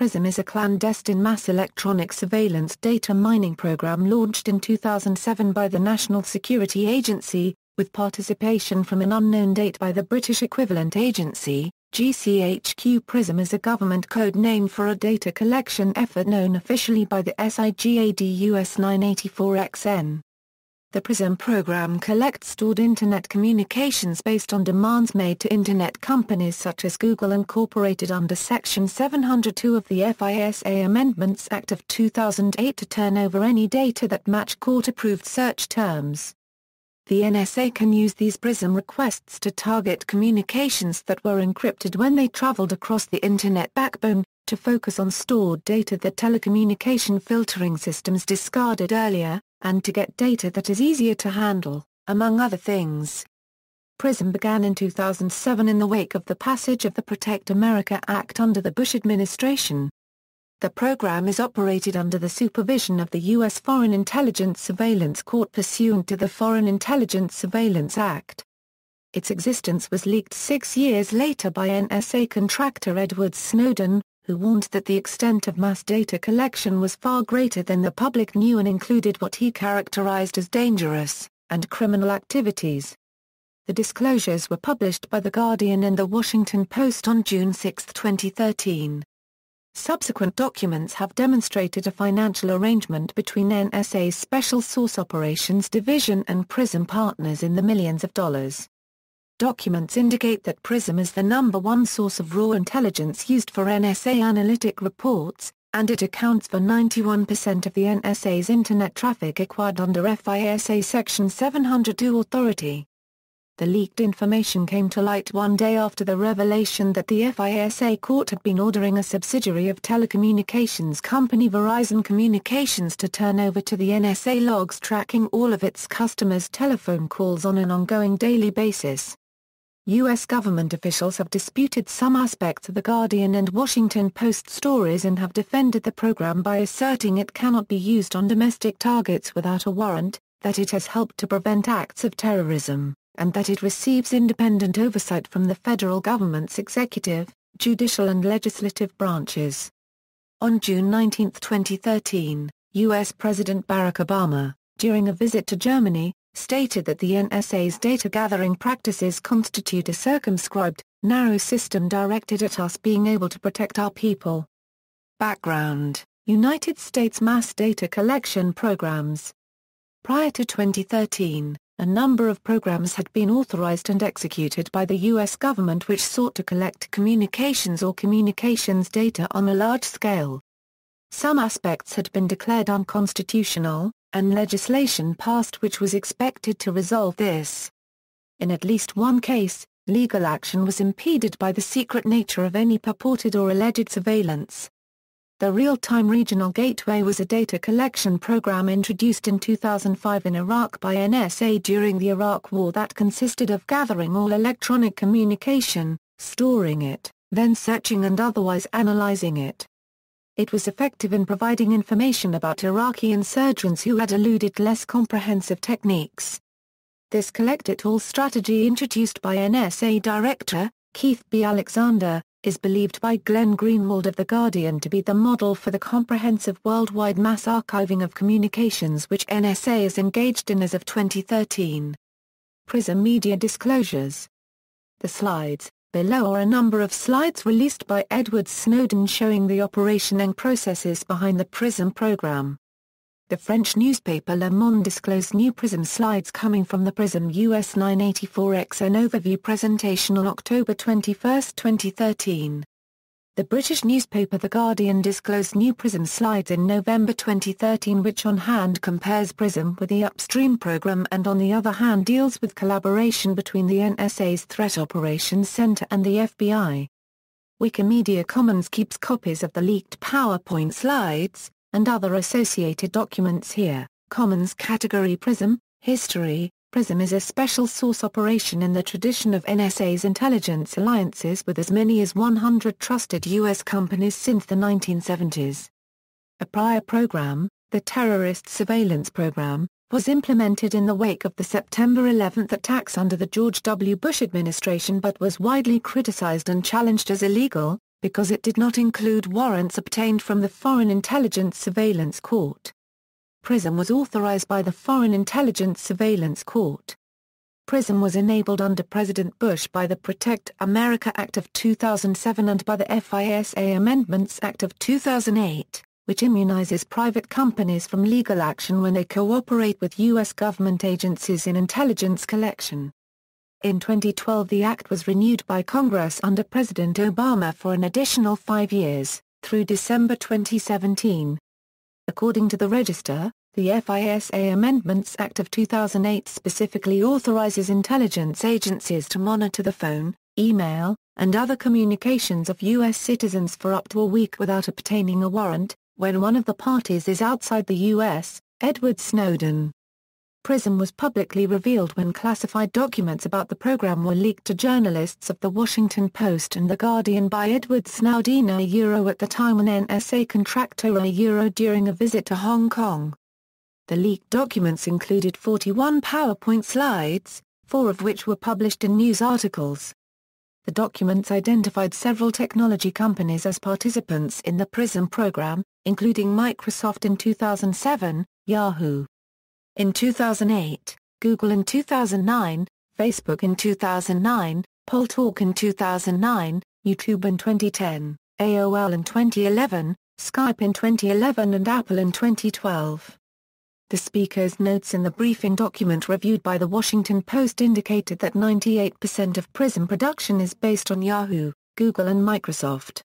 PRISM is a clandestine mass electronic surveillance data mining program launched in 2007 by the National Security Agency, with participation from an unknown date by the British equivalent agency, GCHQ PRISM is a government code name for a data collection effort known officially by the SIGAD US 984XN. The PRISM program collects stored Internet communications based on demands made to Internet companies such as Google incorporated under Section 702 of the FISA Amendments Act of 2008 to turn over any data that match court-approved search terms. The NSA can use these PRISM requests to target communications that were encrypted when they traveled across the Internet backbone, to focus on stored data that telecommunication filtering systems discarded earlier, and to get data that is easier to handle, among other things. PRISM began in 2007 in the wake of the passage of the Protect America Act under the Bush administration. The program is operated under the supervision of the U.S. Foreign Intelligence Surveillance Court pursuant to the Foreign Intelligence Surveillance Act. Its existence was leaked six years later by NSA contractor Edward Snowden, who warned that the extent of mass data collection was far greater than the public knew and included what he characterized as dangerous, and criminal activities. The disclosures were published by The Guardian and The Washington Post on June 6, 2013. Subsequent documents have demonstrated a financial arrangement between NSA's Special Source Operations Division and PRISM partners in the millions of dollars. Documents indicate that PRISM is the number one source of raw intelligence used for NSA analytic reports, and it accounts for 91% of the NSA's Internet traffic acquired under FISA Section 702 authority. The leaked information came to light one day after the revelation that the FISA court had been ordering a subsidiary of telecommunications company Verizon Communications to turn over to the NSA logs tracking all of its customers' telephone calls on an ongoing daily basis. U.S. government officials have disputed some aspects of The Guardian and Washington Post stories and have defended the program by asserting it cannot be used on domestic targets without a warrant, that it has helped to prevent acts of terrorism, and that it receives independent oversight from the federal government's executive, judicial and legislative branches. On June 19, 2013, U.S. President Barack Obama, during a visit to Germany, stated that the NSA's data-gathering practices constitute a circumscribed, narrow system directed at us being able to protect our people. Background United States mass data collection programs. Prior to 2013, a number of programs had been authorized and executed by the U.S. government which sought to collect communications or communications data on a large scale. Some aspects had been declared unconstitutional, and legislation passed which was expected to resolve this. In at least one case, legal action was impeded by the secret nature of any purported or alleged surveillance. The Real-Time Regional Gateway was a data collection program introduced in 2005 in Iraq by NSA during the Iraq War that consisted of gathering all electronic communication, storing it, then searching and otherwise analyzing it. It was effective in providing information about Iraqi insurgents who had eluded less comprehensive techniques. This collect-it-all strategy introduced by NSA Director, Keith B. Alexander, is believed by Glenn Greenwald of The Guardian to be the model for the comprehensive worldwide mass archiving of communications which NSA is engaged in as of 2013. PRISM Media Disclosures The slides, Below are a number of slides released by Edward Snowden showing the operation and processes behind the PRISM program. The French newspaper Le Monde disclosed new PRISM slides coming from the PRISM US 984X an overview presentation on October 21, 2013. The British newspaper The Guardian disclosed new PRISM slides in November 2013 which on hand compares PRISM with the upstream program and on the other hand deals with collaboration between the NSA's Threat Operations Center and the FBI. Wikimedia Commons keeps copies of the leaked PowerPoint slides, and other associated documents here. Commons category PRISM, History, PRISM is a special source operation in the tradition of NSA's intelligence alliances with as many as 100 trusted U.S. companies since the 1970s. A prior program, the Terrorist Surveillance Program, was implemented in the wake of the September 11 attacks under the George W. Bush administration but was widely criticized and challenged as illegal, because it did not include warrants obtained from the Foreign Intelligence Surveillance Court. PRISM was authorized by the Foreign Intelligence Surveillance Court. PRISM was enabled under President Bush by the Protect America Act of 2007 and by the FISA Amendments Act of 2008, which immunizes private companies from legal action when they cooperate with U.S. government agencies in intelligence collection. In 2012 the act was renewed by Congress under President Obama for an additional five years, through December 2017. According to the Register, the FISA Amendments Act of 2008 specifically authorizes intelligence agencies to monitor the phone, email, and other communications of U.S. citizens for up to a week without obtaining a warrant, when one of the parties is outside the U.S., Edward Snowden. PRISM was publicly revealed when classified documents about the program were leaked to journalists of The Washington Post and The Guardian by Edward Snowden a Euro at the time an NSA contractor a Euro during a visit to Hong Kong. The leaked documents included 41 PowerPoint slides, four of which were published in news articles. The documents identified several technology companies as participants in the PRISM program, including Microsoft in 2007, Yahoo! In 2008, Google in 2009, Facebook in 2009, Paltalk in 2009, YouTube in 2010, AOL in 2011, Skype in 2011 and Apple in 2012. The speaker's notes in the briefing document reviewed by The Washington Post indicated that 98% of PRISM production is based on Yahoo, Google and Microsoft.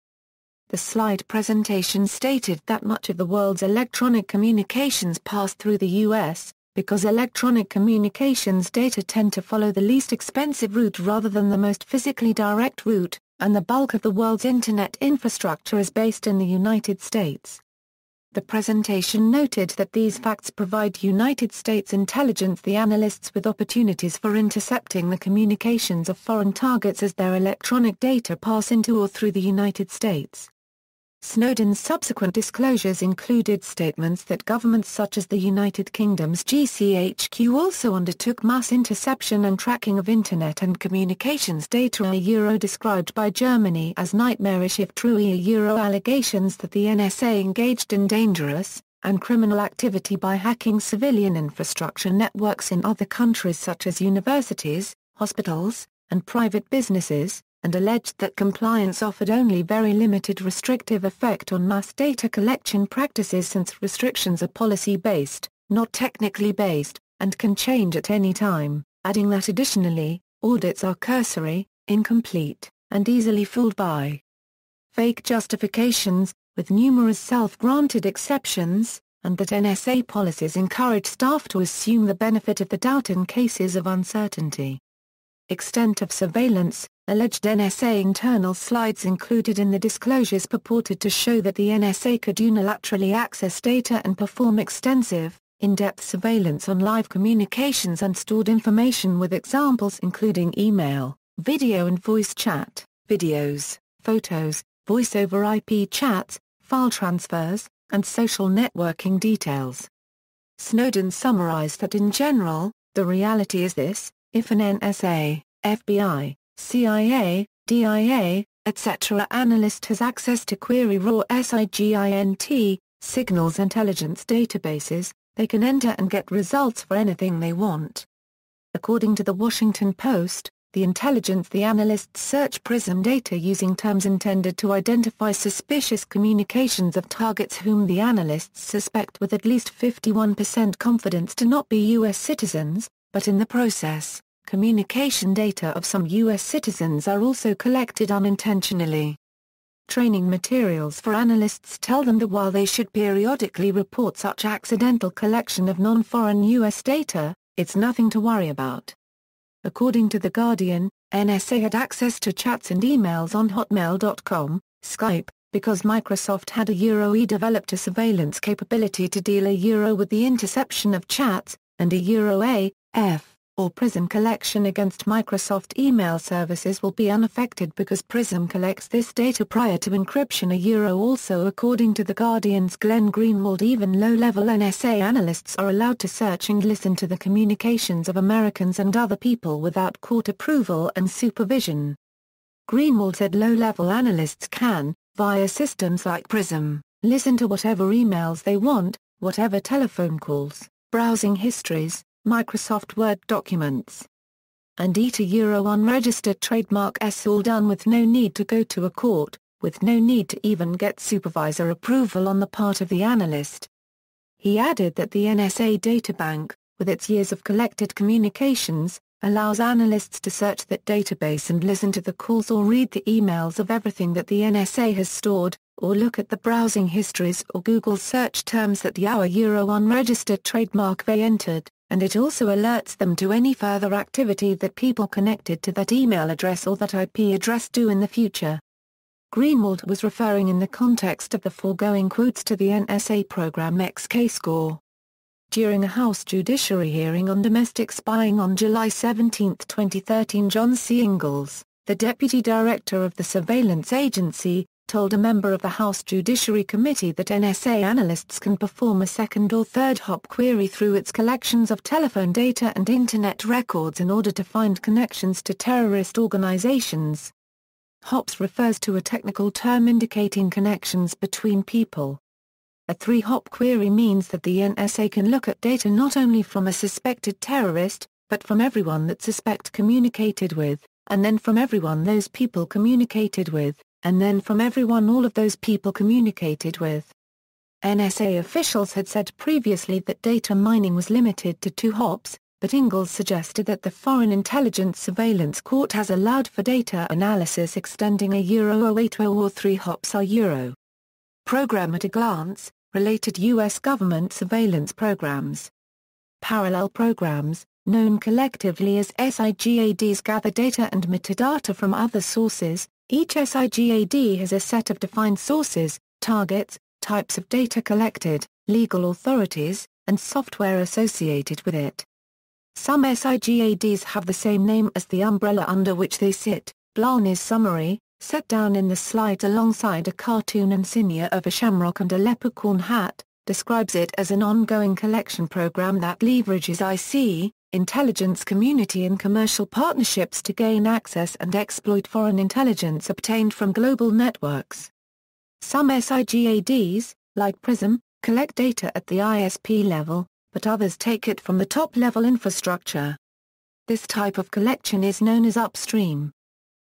The slide presentation stated that much of the world's electronic communications pass through the U.S., because electronic communications data tend to follow the least expensive route rather than the most physically direct route, and the bulk of the world's Internet infrastructure is based in the United States. The presentation noted that these facts provide United States intelligence the analysts with opportunities for intercepting the communications of foreign targets as their electronic data pass into or through the United States. Snowden's subsequent disclosures included statements that governments such as the United Kingdom's GCHQ also undertook mass interception and tracking of Internet and communications data a Euro described by Germany as nightmarish if true a Euro allegations that the NSA engaged in dangerous, and criminal activity by hacking civilian infrastructure networks in other countries such as universities, hospitals, and private businesses, and alleged that compliance offered only very limited restrictive effect on mass data collection practices since restrictions are policy-based, not technically based, and can change at any time, adding that additionally, audits are cursory, incomplete, and easily fooled by fake justifications, with numerous self-granted exceptions, and that NSA policies encourage staff to assume the benefit of the doubt in cases of uncertainty. Extent of surveillance Alleged NSA internal slides included in the disclosures purported to show that the NSA could unilaterally access data and perform extensive, in-depth surveillance on live communications and stored information with examples including email, video and voice chat, videos, photos, voice-over IP chats, file transfers, and social networking details. Snowden summarized that in general, the reality is this, if an NSA, FBI, CIA, DIA, etc. analyst has access to query raw SIGINT, signals intelligence databases, they can enter and get results for anything they want. According to the Washington Post, the intelligence the analysts search PRISM data using terms intended to identify suspicious communications of targets whom the analysts suspect with at least 51% confidence to not be U.S. citizens, but in the process, communication data of some U.S. citizens are also collected unintentionally. Training materials for analysts tell them that while they should periodically report such accidental collection of non-foreign U.S. data, it's nothing to worry about. According to The Guardian, NSA had access to chats and emails on Hotmail.com, Skype, because Microsoft had a Euro E developed a surveillance capability to deal a Euro with the interception of chats, and a Euro A, F or PRISM collection against Microsoft email services will be unaffected because PRISM collects this data prior to encryption a Euro also according to The Guardian's Glenn Greenwald even low-level NSA analysts are allowed to search and listen to the communications of Americans and other people without court approval and supervision. Greenwald said low-level analysts can, via systems like PRISM, listen to whatever emails they want, whatever telephone calls, browsing histories, Microsoft Word documents, and eat a Euro unregistered trademark S all done with no need to go to a court, with no need to even get supervisor approval on the part of the analyst. He added that the NSA databank, with its years of collected communications, allows analysts to search that database and listen to the calls or read the emails of everything that the NSA has stored, or look at the browsing histories or Google search terms that the our Euro unregistered trademark they entered, and it also alerts them to any further activity that people connected to that email address or that IP address do in the future. Greenwald was referring in the context of the foregoing quotes to the NSA program XKeyscore. During a House Judiciary hearing on domestic spying on July 17, 2013 John C. Inglis, the Deputy Director of the Surveillance Agency, told a member of the House Judiciary Committee that NSA analysts can perform a second or third hop query through its collections of telephone data and Internet records in order to find connections to terrorist organizations. HOPS refers to a technical term indicating connections between people. A three-hop query means that the NSA can look at data not only from a suspected terrorist, but from everyone that suspect communicated with, and then from everyone those people communicated with, and then from everyone all of those people communicated with. NSA officials had said previously that data mining was limited to two hops, but Inglis suggested that the Foreign Intelligence Surveillance Court has allowed for data analysis extending a Euro 080 or oh three hops are Euro. Program at a glance, related U.S. government surveillance programs. Parallel programs, known collectively as SIGADs gather data and metadata from other sources, each SIGAD has a set of defined sources, targets, types of data collected, legal authorities, and software associated with it. Some SIGADs have the same name as the umbrella under which they sit. Blarney's summary, set down in the slide alongside a cartoon insignia of a shamrock and a leprechaun hat, describes it as an ongoing collection program that leverages IC, intelligence community and commercial partnerships to gain access and exploit foreign intelligence obtained from global networks. Some SIGADs, like PRISM, collect data at the ISP level, but others take it from the top-level infrastructure. This type of collection is known as upstream.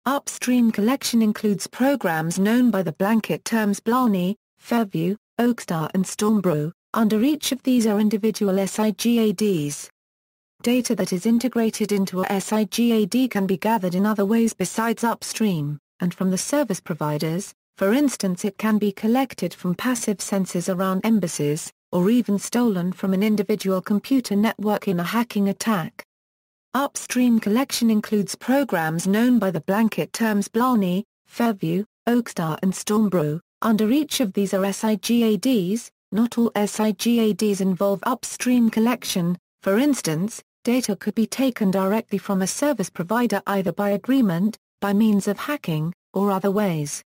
Upstream collection includes programs known by the blanket terms Blarney, Fairview, Oakstar and Stormbrew, under each of these are individual SIGADs. Data that is integrated into a SIGAD can be gathered in other ways besides upstream, and from the service providers, for instance it can be collected from passive sensors around embassies, or even stolen from an individual computer network in a hacking attack. Upstream collection includes programs known by the blanket terms Blarney, Fairview, Oakstar and Stormbrew. Under each of these are SIGADs, not all SIGADs involve upstream collection, for instance, data could be taken directly from a service provider either by agreement, by means of hacking, or other ways.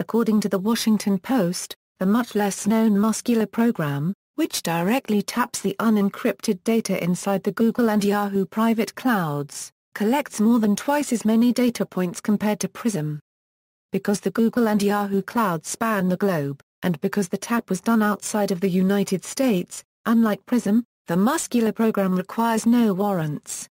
According to the Washington Post, the much less known Muscular program, which directly taps the unencrypted data inside the Google and Yahoo private clouds, collects more than twice as many data points compared to PRISM. Because the Google and Yahoo clouds span the globe, and because the tap was done outside of the United States, unlike PRISM, the Muscular program requires no warrants.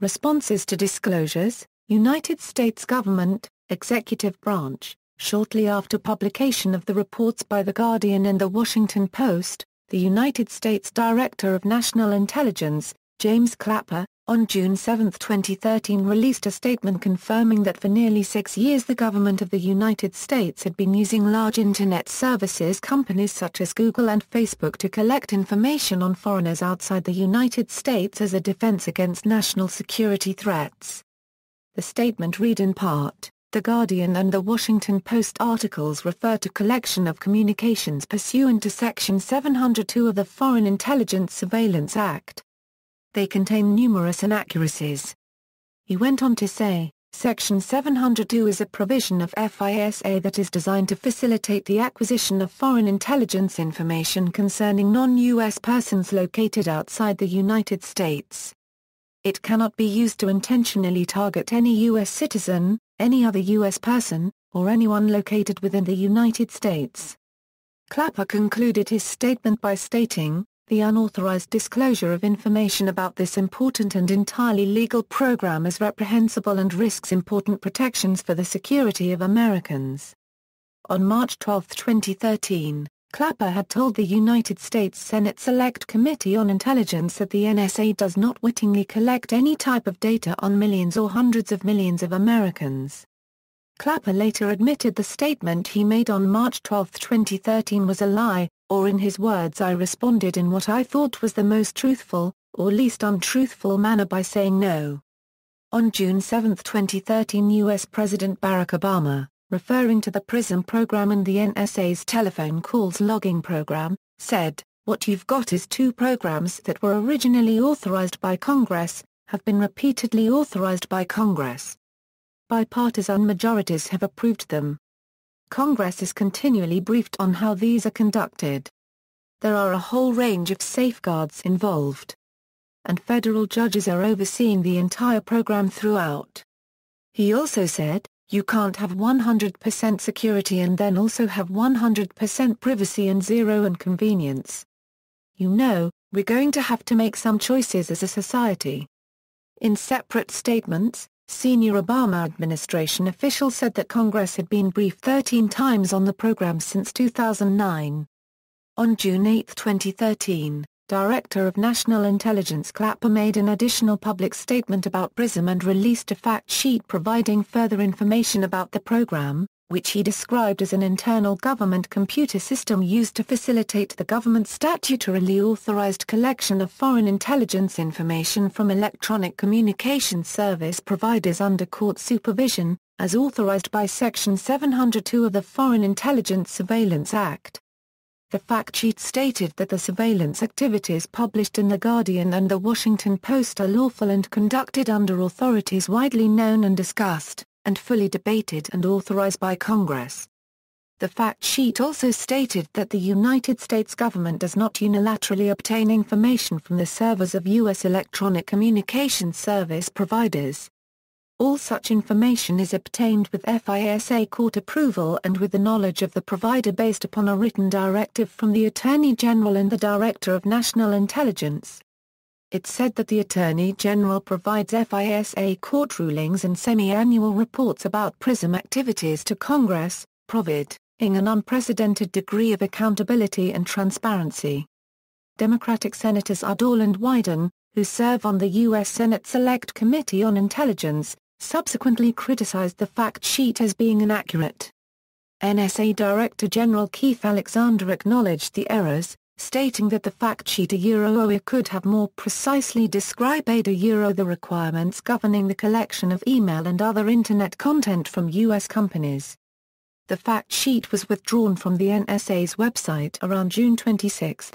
Responses to disclosures, United States Government, Executive Branch, Shortly after publication of the reports by The Guardian and The Washington Post, the United States Director of National Intelligence, James Clapper, on June 7, 2013 released a statement confirming that for nearly six years the government of the United States had been using large Internet services companies such as Google and Facebook to collect information on foreigners outside the United States as a defense against national security threats. The statement read in part, the Guardian and The Washington Post articles refer to collection of communications pursuant to Section 702 of the Foreign Intelligence Surveillance Act. They contain numerous inaccuracies. He went on to say, Section 702 is a provision of FISA that is designed to facilitate the acquisition of foreign intelligence information concerning non-U.S. persons located outside the United States. It cannot be used to intentionally target any U.S. citizen, any other U.S. person, or anyone located within the United States. Clapper concluded his statement by stating, the unauthorized disclosure of information about this important and entirely legal program is reprehensible and risks important protections for the security of Americans. On March 12, 2013, Clapper had told the United States Senate Select Committee on Intelligence that the NSA does not wittingly collect any type of data on millions or hundreds of millions of Americans. Clapper later admitted the statement he made on March 12, 2013 was a lie, or in his words I responded in what I thought was the most truthful, or least untruthful manner by saying no. On June 7, 2013 U.S. President Barack Obama, referring to the PRISM program and the NSA's telephone calls logging program, said, What you've got is two programs that were originally authorized by Congress, have been repeatedly authorized by Congress, bipartisan majorities have approved them. Congress is continually briefed on how these are conducted. There are a whole range of safeguards involved. And federal judges are overseeing the entire program throughout. He also said, you can't have 100% security and then also have 100% privacy and zero inconvenience. You know, we're going to have to make some choices as a society. In separate statements, Senior Obama administration officials said that Congress had been briefed 13 times on the program since 2009. On June 8, 2013, Director of National Intelligence Clapper made an additional public statement about PRISM and released a fact sheet providing further information about the program, which he described as an internal government computer system used to facilitate the government's statutorily authorized collection of foreign intelligence information from electronic communications service providers under court supervision, as authorized by Section 702 of the Foreign Intelligence Surveillance Act. The fact sheet stated that the surveillance activities published in The Guardian and The Washington Post are lawful and conducted under authorities widely known and discussed and fully debated and authorized by Congress. The fact sheet also stated that the United States government does not unilaterally obtain information from the servers of U.S. electronic communications service providers. All such information is obtained with FISA court approval and with the knowledge of the provider based upon a written directive from the Attorney General and the Director of National Intelligence. It said that the Attorney General provides FISA court rulings and semi-annual reports about PRISM activities to Congress, providing an unprecedented degree of accountability and transparency. Democratic Senators Udall and Wyden, who serve on the U.S. Senate Select Committee on Intelligence, subsequently criticized the fact sheet as being inaccurate. NSA Director General Keith Alexander acknowledged the errors, stating that the fact sheet a Euro could have more precisely described a Euro the requirements governing the collection of email and other Internet content from U.S. companies. The fact sheet was withdrawn from the NSA's website around June 26.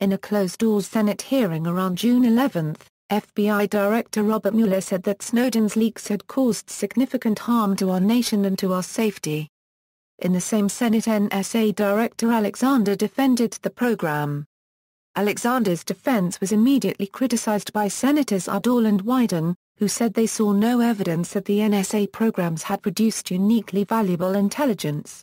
In a closed-doors Senate hearing around June 11, FBI Director Robert Mueller said that Snowden's leaks had caused significant harm to our nation and to our safety. In the same Senate NSA Director Alexander defended the program. Alexander's defense was immediately criticized by Senators Udall and Wyden, who said they saw no evidence that the NSA programs had produced uniquely valuable intelligence.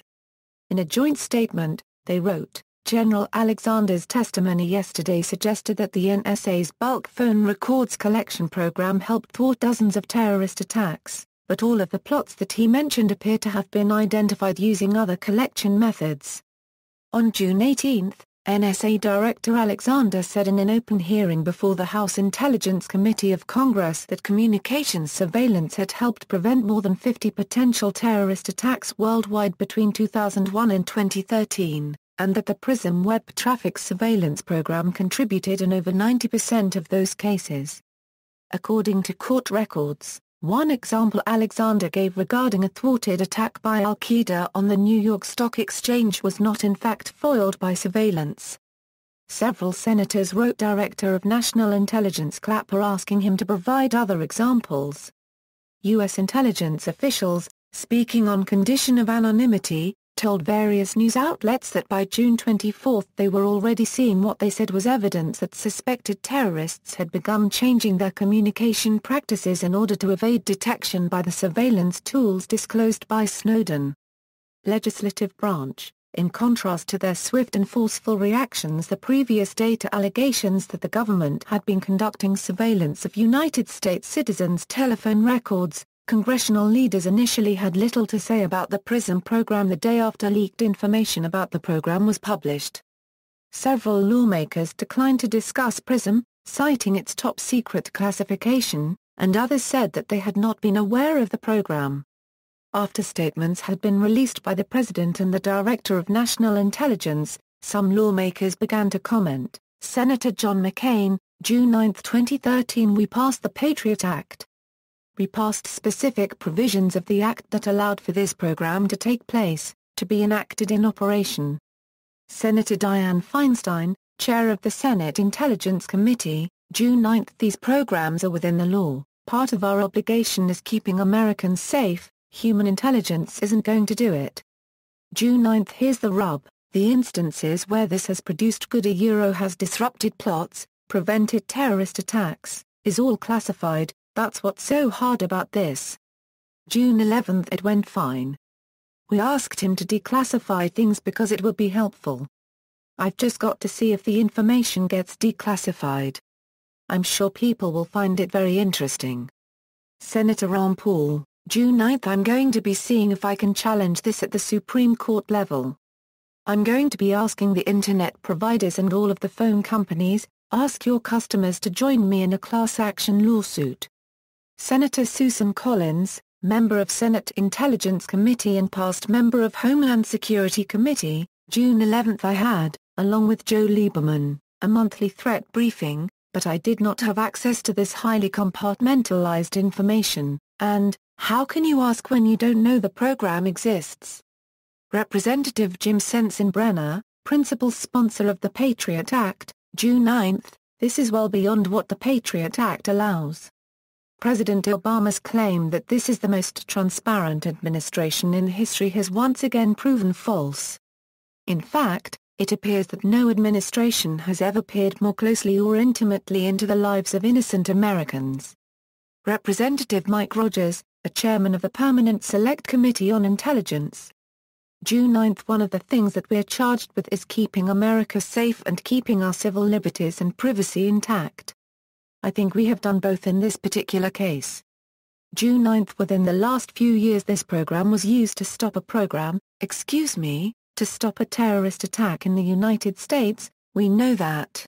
In a joint statement, they wrote, General Alexander's testimony yesterday suggested that the NSA's bulk phone records collection program helped thwart dozens of terrorist attacks but all of the plots that he mentioned appear to have been identified using other collection methods. On June 18, NSA Director Alexander said in an open hearing before the House Intelligence Committee of Congress that communications surveillance had helped prevent more than 50 potential terrorist attacks worldwide between 2001 and 2013, and that the PRISM web traffic surveillance program contributed in over 90% of those cases. According to court records, one example Alexander gave regarding a thwarted attack by al-Qaeda on the New York Stock Exchange was not in fact foiled by surveillance. Several senators wrote Director of National Intelligence Clapper asking him to provide other examples. U.S. intelligence officials, speaking on condition of anonymity, told various news outlets that by June 24 they were already seeing what they said was evidence that suspected terrorists had begun changing their communication practices in order to evade detection by the surveillance tools disclosed by Snowden. Legislative branch in contrast to their swift and forceful reactions the previous data allegations that the government had been conducting surveillance of United States citizens' telephone records, congressional leaders initially had little to say about the PRISM program the day after leaked information about the program was published. Several lawmakers declined to discuss PRISM, citing its top-secret classification, and others said that they had not been aware of the program. After statements had been released by the President and the Director of National Intelligence, some lawmakers began to comment. Senator John McCain, June 9, 2013 We passed the Patriot Act, we passed specific provisions of the Act that allowed for this program to take place, to be enacted in operation. Senator Dianne Feinstein, chair of the Senate Intelligence Committee, June 9 These programs are within the law, part of our obligation is keeping Americans safe, human intelligence isn't going to do it. June 9 Here's the rub, the instances where this has produced good a euro has disrupted plots, prevented terrorist attacks, is all classified, that's what's so hard about this. June 11 it went fine. We asked him to declassify things because it would be helpful. I've just got to see if the information gets declassified. I'm sure people will find it very interesting. Senator Ron Paul, June 9 I'm going to be seeing if I can challenge this at the Supreme Court level. I'm going to be asking the Internet providers and all of the phone companies, ask your customers to join me in a class action lawsuit. Senator Susan Collins, member of Senate Intelligence Committee and past member of Homeland Security Committee, June 11 I had, along with Joe Lieberman, a monthly threat briefing, but I did not have access to this highly compartmentalized information, and, how can you ask when you don't know the program exists? Representative Jim Sensenbrenner, principal sponsor of the Patriot Act, June 9, this is well beyond what the Patriot Act allows. President Obama's claim that this is the most transparent administration in history has once again proven false. In fact, it appears that no administration has ever peered more closely or intimately into the lives of innocent Americans. Representative Mike Rogers, a chairman of the Permanent Select Committee on Intelligence. June 9 One of the things that we're charged with is keeping America safe and keeping our civil liberties and privacy intact. I think we have done both in this particular case. June 9 Within the last few years this program was used to stop a program, excuse me, to stop a terrorist attack in the United States, we know that.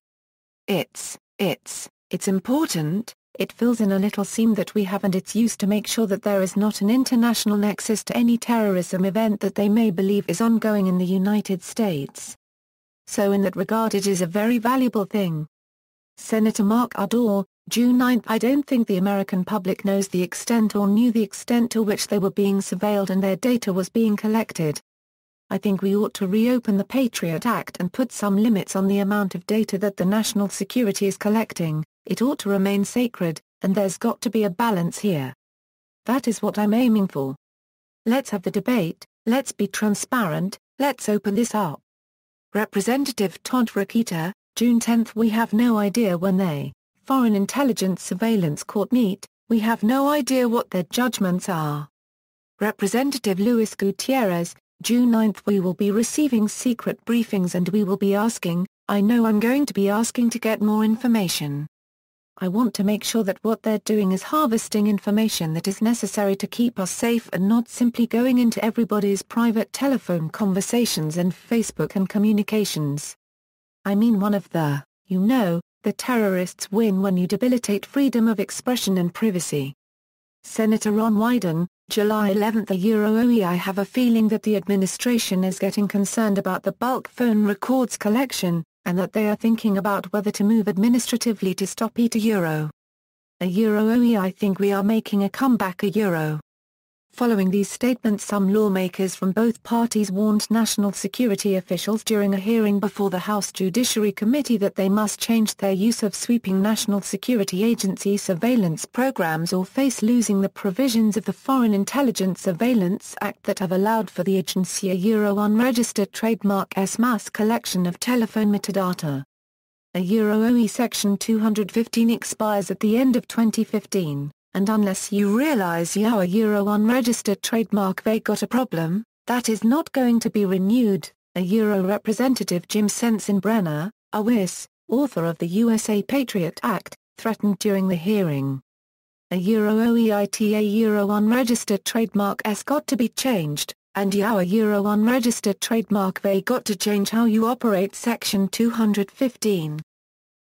It's, it's, it's important, it fills in a little seam that we have and it's used to make sure that there is not an international nexus to any terrorism event that they may believe is ongoing in the United States. So in that regard it is a very valuable thing. Senator Mark Udall, June 9 I don't think the American public knows the extent or knew the extent to which they were being surveilled and their data was being collected. I think we ought to reopen the Patriot Act and put some limits on the amount of data that the national security is collecting, it ought to remain sacred, and there's got to be a balance here. That is what I'm aiming for. Let's have the debate, let's be transparent, let's open this up. Representative Todd Rokita, June 10 We have no idea when they, Foreign Intelligence Surveillance Court meet, we have no idea what their judgments are. Representative Luis Gutierrez, June 9 We will be receiving secret briefings and we will be asking, I know I'm going to be asking to get more information. I want to make sure that what they're doing is harvesting information that is necessary to keep us safe and not simply going into everybody's private telephone conversations and Facebook and communications. I mean one of the, you know, the terrorists win when you debilitate freedom of expression and privacy. Senator Ron Wyden, July 11 The Euro I have a feeling that the administration is getting concerned about the bulk phone records collection, and that they are thinking about whether to move administratively to stop ETA Euro. A Euro I think we are making a comeback a Euro. Following these statements some lawmakers from both parties warned national security officials during a hearing before the House Judiciary Committee that they must change their use of sweeping national security agency surveillance programs or face losing the provisions of the Foreign Intelligence Surveillance Act that have allowed for the agency a Euro unregistered trademark S mass collection of telephone metadata. A Euro OE Section 215 expires at the end of 2015 and unless you realize your Euro unregistered trademark they got a problem, that is not going to be renewed, a Euro representative Jim Sensenbrenner, a WIS, author of the USA Patriot Act, threatened during the hearing. A Euro OEITA Euro unregistered trademark S got to be changed, and your Euro unregistered trademark they got to change how you operate Section 215.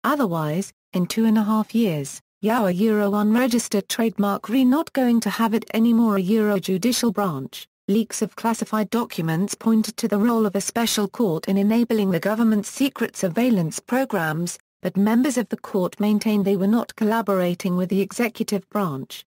Otherwise, in two and a half years, Yawa Euro unregistered trademark re not going to have it anymore a Euro judicial branch. Leaks of classified documents pointed to the role of a special court in enabling the government's secret surveillance programs, but members of the court maintained they were not collaborating with the executive branch.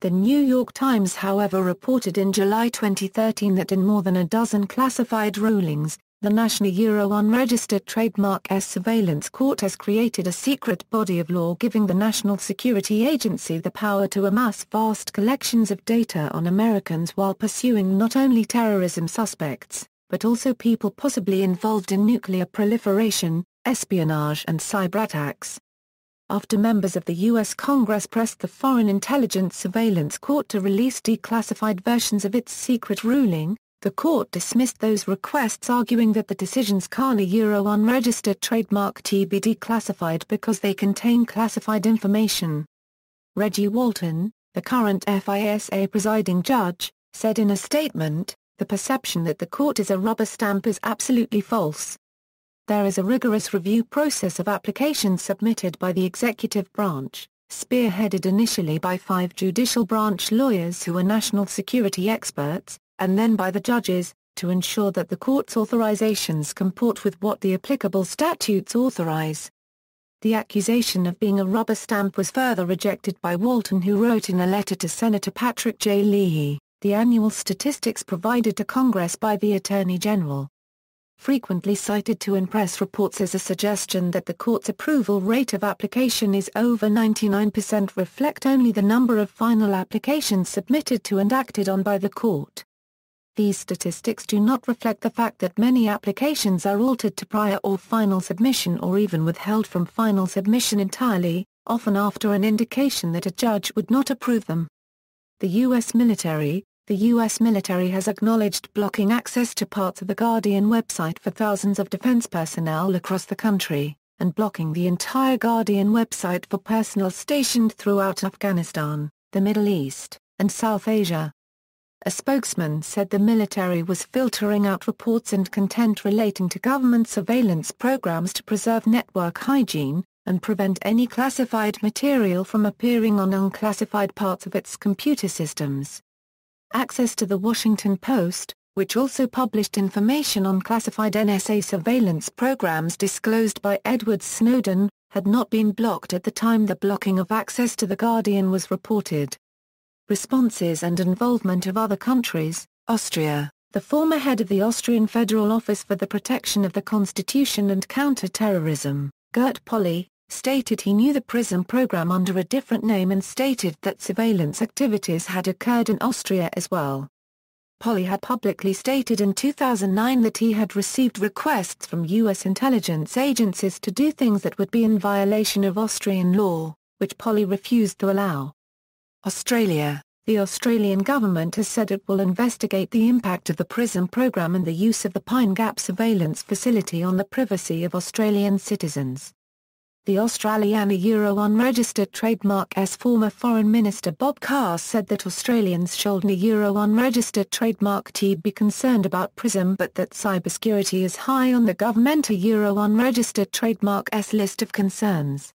The New York Times however reported in July 2013 that in more than a dozen classified rulings, the National Euro Unregistered Trademark S Surveillance Court has created a secret body of law giving the National Security Agency the power to amass vast collections of data on Americans while pursuing not only terrorism suspects, but also people possibly involved in nuclear proliferation, espionage and cyber attacks. After members of the U.S. Congress pressed the Foreign Intelligence Surveillance Court to release declassified versions of its secret ruling, the court dismissed those requests arguing that the decisions Kali Euro unregistered trademark be classified because they contain classified information. Reggie Walton, the current FISA presiding judge, said in a statement, the perception that the court is a rubber stamp is absolutely false. There is a rigorous review process of applications submitted by the executive branch, spearheaded initially by five judicial branch lawyers who are national security experts, and then by the judges, to ensure that the court's authorizations comport with what the applicable statutes authorize. The accusation of being a rubber stamp was further rejected by Walton who wrote in a letter to Senator Patrick J. Leahy, the annual statistics provided to Congress by the Attorney General. Frequently cited to in press reports as a suggestion that the court's approval rate of application is over 99% reflect only the number of final applications submitted to and acted on by the court. These statistics do not reflect the fact that many applications are altered to prior or final submission or even withheld from final submission entirely, often after an indication that a judge would not approve them. The U.S. military The U.S. military has acknowledged blocking access to parts of the Guardian website for thousands of defense personnel across the country, and blocking the entire Guardian website for personnel stationed throughout Afghanistan, the Middle East, and South Asia. A spokesman said the military was filtering out reports and content relating to government surveillance programs to preserve network hygiene, and prevent any classified material from appearing on unclassified parts of its computer systems. Access to the Washington Post, which also published information on classified NSA surveillance programs disclosed by Edward Snowden, had not been blocked at the time the blocking of access to The Guardian was reported responses and involvement of other countries, Austria, the former head of the Austrian Federal Office for the Protection of the Constitution and Counter-Terrorism, Gert Polli, stated he knew the PRISM program under a different name and stated that surveillance activities had occurred in Austria as well. Polli had publicly stated in 2009 that he had received requests from U.S. intelligence agencies to do things that would be in violation of Austrian law, which Polli refused to allow. Australia The Australian government has said it will investigate the impact of the PRISM program and the use of the Pine Gap surveillance facility on the privacy of Australian citizens. The Australian Euro unregistered trademark S former Foreign Minister Bob Carr said that Australians should a Euro unregistered trademark T be concerned about PRISM but that cybersecurity is high on the government a Euro unregistered trademark S list of concerns.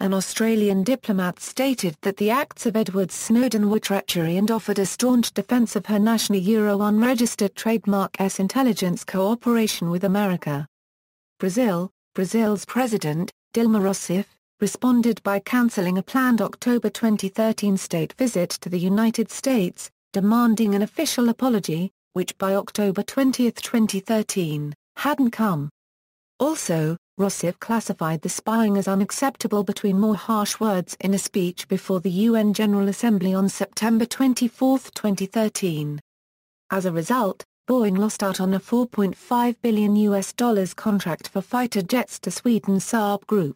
An Australian diplomat stated that the acts of Edward Snowden were treachery and offered a staunch defence of her national Euro unregistered trademark S intelligence cooperation with America. Brazil, Brazil's president, Dilma Rousseff, responded by cancelling a planned October 2013 state visit to the United States, demanding an official apology, which by October 20, 2013, hadn't come. Also, Rousseff classified the spying as unacceptable between more harsh words in a speech before the UN General Assembly on September 24, 2013. As a result, Boeing lost out on a 4.5 billion US dollars contract for fighter jets to Sweden's Saab Group.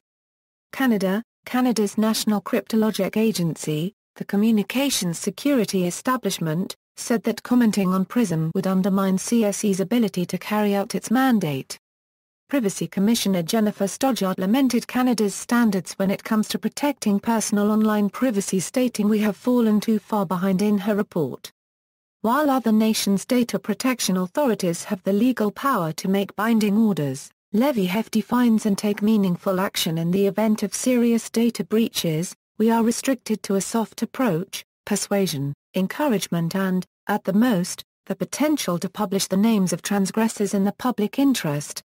Canada, Canada's National Cryptologic Agency, the communications security establishment, said that commenting on PRISM would undermine CSE's ability to carry out its mandate. Privacy Commissioner Jennifer Stoddart lamented Canada's standards when it comes to protecting personal online privacy stating we have fallen too far behind in her report. While other nations' data protection authorities have the legal power to make binding orders, levy hefty fines and take meaningful action in the event of serious data breaches, we are restricted to a soft approach, persuasion, encouragement and, at the most, the potential to publish the names of transgressors in the public interest.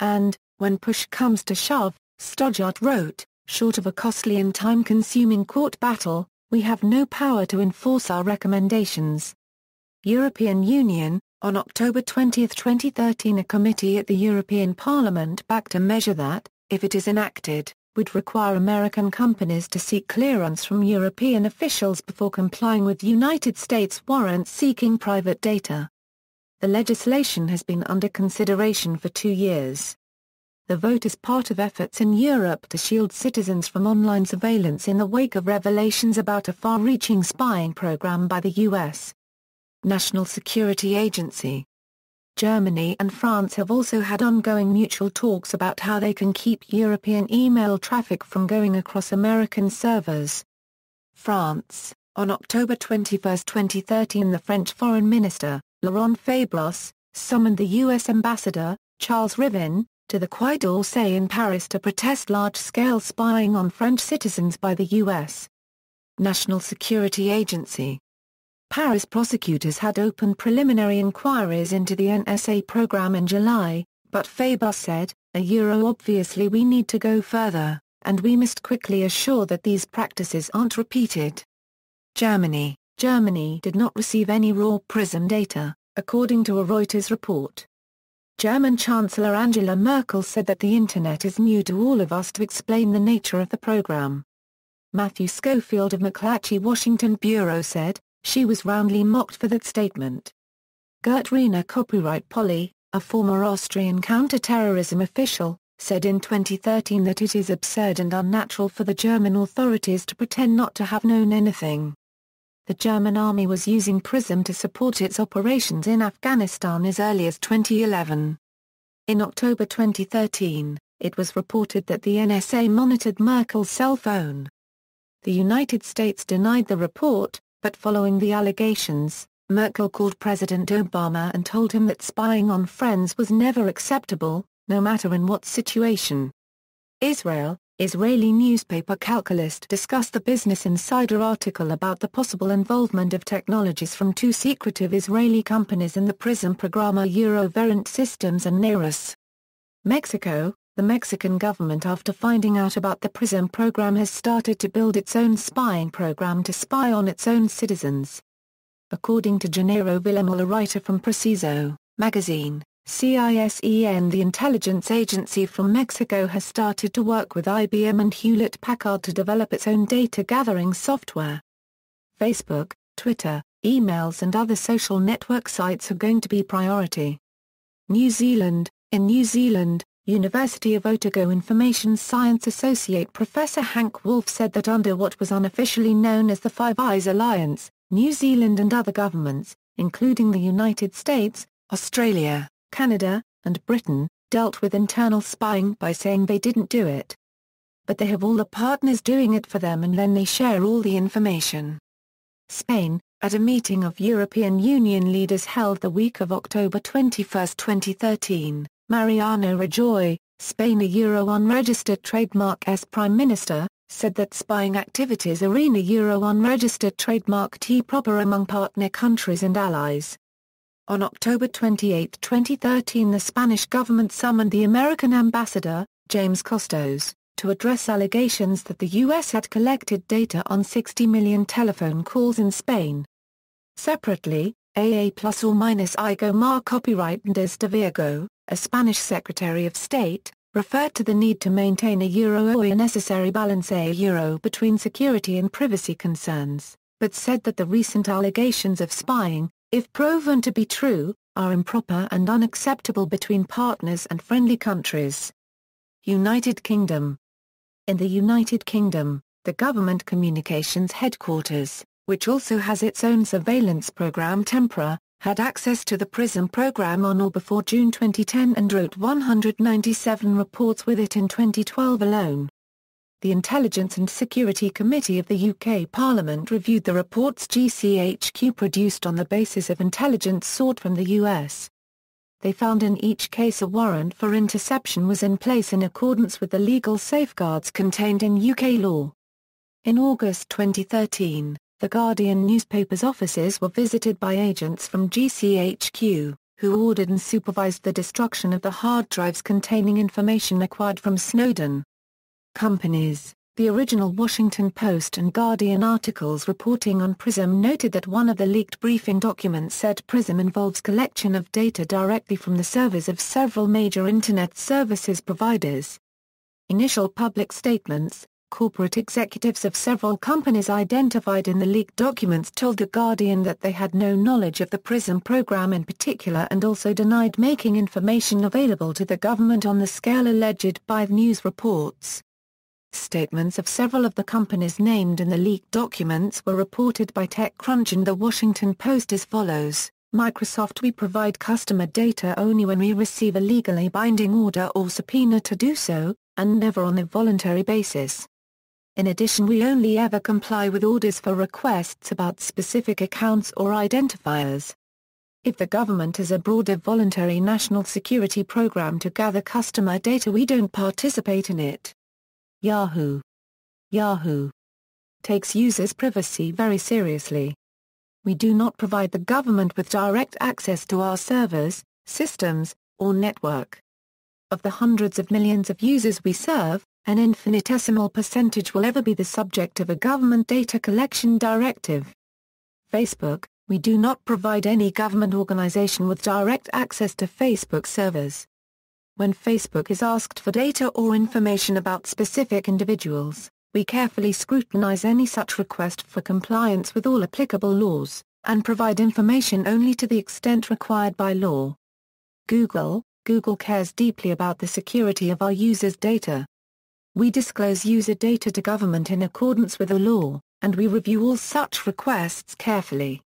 And, when push comes to shove, Stoddart wrote, short of a costly and time-consuming court battle, we have no power to enforce our recommendations. European Union, on October 20, 2013 a committee at the European Parliament backed a measure that, if it is enacted, would require American companies to seek clearance from European officials before complying with United States warrants seeking private data. The legislation has been under consideration for two years. The vote is part of efforts in Europe to shield citizens from online surveillance in the wake of revelations about a far-reaching spying program by the U.S. National Security Agency. Germany and France have also had ongoing mutual talks about how they can keep European email traffic from going across American servers. France, on October 21, 2013 the French Foreign Minister, Laurent Fabius, summoned the U.S. Ambassador, Charles Rivkin, to the Quai d'Orsay in Paris to protest large-scale spying on French citizens by the U.S. National Security Agency. Paris prosecutors had opened preliminary inquiries into the NSA program in July, but Fabius said, a euro obviously we need to go further, and we must quickly assure that these practices aren't repeated. Germany Germany did not receive any raw PRISM data, according to a Reuters report. German Chancellor Angela Merkel said that the Internet is new to all of us to explain the nature of the program. Matthew Schofield of McClatchy Washington Bureau said, she was roundly mocked for that statement. Gert Riener copyright Polly, a former Austrian counter-terrorism official, said in 2013 that it is absurd and unnatural for the German authorities to pretend not to have known anything. The German army was using PRISM to support its operations in Afghanistan as early as 2011. In October 2013, it was reported that the NSA monitored Merkel's cell phone. The United States denied the report, but following the allegations, Merkel called President Obama and told him that spying on friends was never acceptable, no matter in what situation. Israel, Israeli newspaper Calcalist discussed the Business Insider article about the possible involvement of technologies from two secretive Israeli companies in the PRISM program Eurovarant Systems and Narus. Mexico, the Mexican government after finding out about the PRISM program has started to build its own spying program to spy on its own citizens. According to Jenaro Villamil a writer from Proceso, magazine, CISEN the intelligence agency from Mexico has started to work with IBM and Hewlett-Packard to develop its own data-gathering software. Facebook, Twitter, emails and other social network sites are going to be priority. New Zealand In New Zealand, University of Otago Information Science Associate Professor Hank Wolfe said that under what was unofficially known as the Five Eyes Alliance, New Zealand and other governments, including the United States, Australia, Canada, and Britain, dealt with internal spying by saying they didn't do it. But they have all the partners doing it for them and then they share all the information. Spain, at a meeting of European Union leaders held the week of October 21, 2013, Mariano Rajoy, Spain a Euro unregistered trademark S Prime Minister, said that spying activities are in a Euro unregistered trademark T proper among partner countries and allies. On October 28, 2013 the Spanish government summoned the American ambassador, James Costos, to address allegations that the U.S. had collected data on 60 million telephone calls in Spain. Separately, AA plus or minus IGO Mar copyright Méndez de Vigo, a Spanish Secretary of State, referred to the need to maintain a euro or a necessary balance a euro between security and privacy concerns, but said that the recent allegations of spying, if proven to be true, are improper and unacceptable between partners and friendly countries. United Kingdom In the United Kingdom, the government communications headquarters, which also has its own surveillance program Tempora, had access to the PRISM program on or before June 2010 and wrote 197 reports with it in 2012 alone. The Intelligence and Security Committee of the UK Parliament reviewed the reports GCHQ produced on the basis of intelligence sought from the US. They found in each case a warrant for interception was in place in accordance with the legal safeguards contained in UK law. In August 2013, the Guardian newspaper's offices were visited by agents from GCHQ, who ordered and supervised the destruction of the hard drives containing information acquired from Snowden. Companies The original Washington Post and Guardian articles reporting on PRISM noted that one of the leaked briefing documents said PRISM involves collection of data directly from the servers of several major Internet services providers. Initial public statements, corporate executives of several companies identified in the leaked documents told The Guardian that they had no knowledge of the PRISM program in particular and also denied making information available to the government on the scale alleged by the news reports. Statements of several of the companies named in the leaked documents were reported by TechCrunch and The Washington Post as follows. Microsoft We provide customer data only when we receive a legally binding order or subpoena to do so, and never on a voluntary basis. In addition we only ever comply with orders for requests about specific accounts or identifiers. If the government has a broader voluntary national security program to gather customer data we don't participate in it. Yahoo! Yahoo! takes users' privacy very seriously. We do not provide the government with direct access to our servers, systems, or network. Of the hundreds of millions of users we serve, an infinitesimal percentage will ever be the subject of a government data collection directive. Facebook, we do not provide any government organization with direct access to Facebook servers. When Facebook is asked for data or information about specific individuals, we carefully scrutinize any such request for compliance with all applicable laws, and provide information only to the extent required by law. Google, Google cares deeply about the security of our users' data. We disclose user data to government in accordance with the law, and we review all such requests carefully.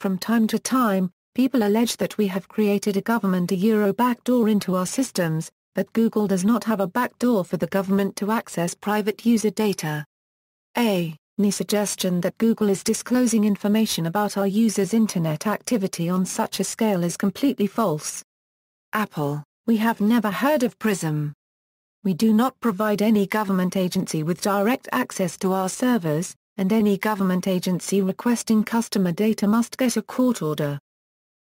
From time to time, people allege that we have created a government a Euro backdoor into our systems, but Google does not have a backdoor for the government to access private user data. A. Any suggestion that Google is disclosing information about our users' internet activity on such a scale is completely false. Apple, we have never heard of PRISM. We do not provide any government agency with direct access to our servers, and any government agency requesting customer data must get a court order.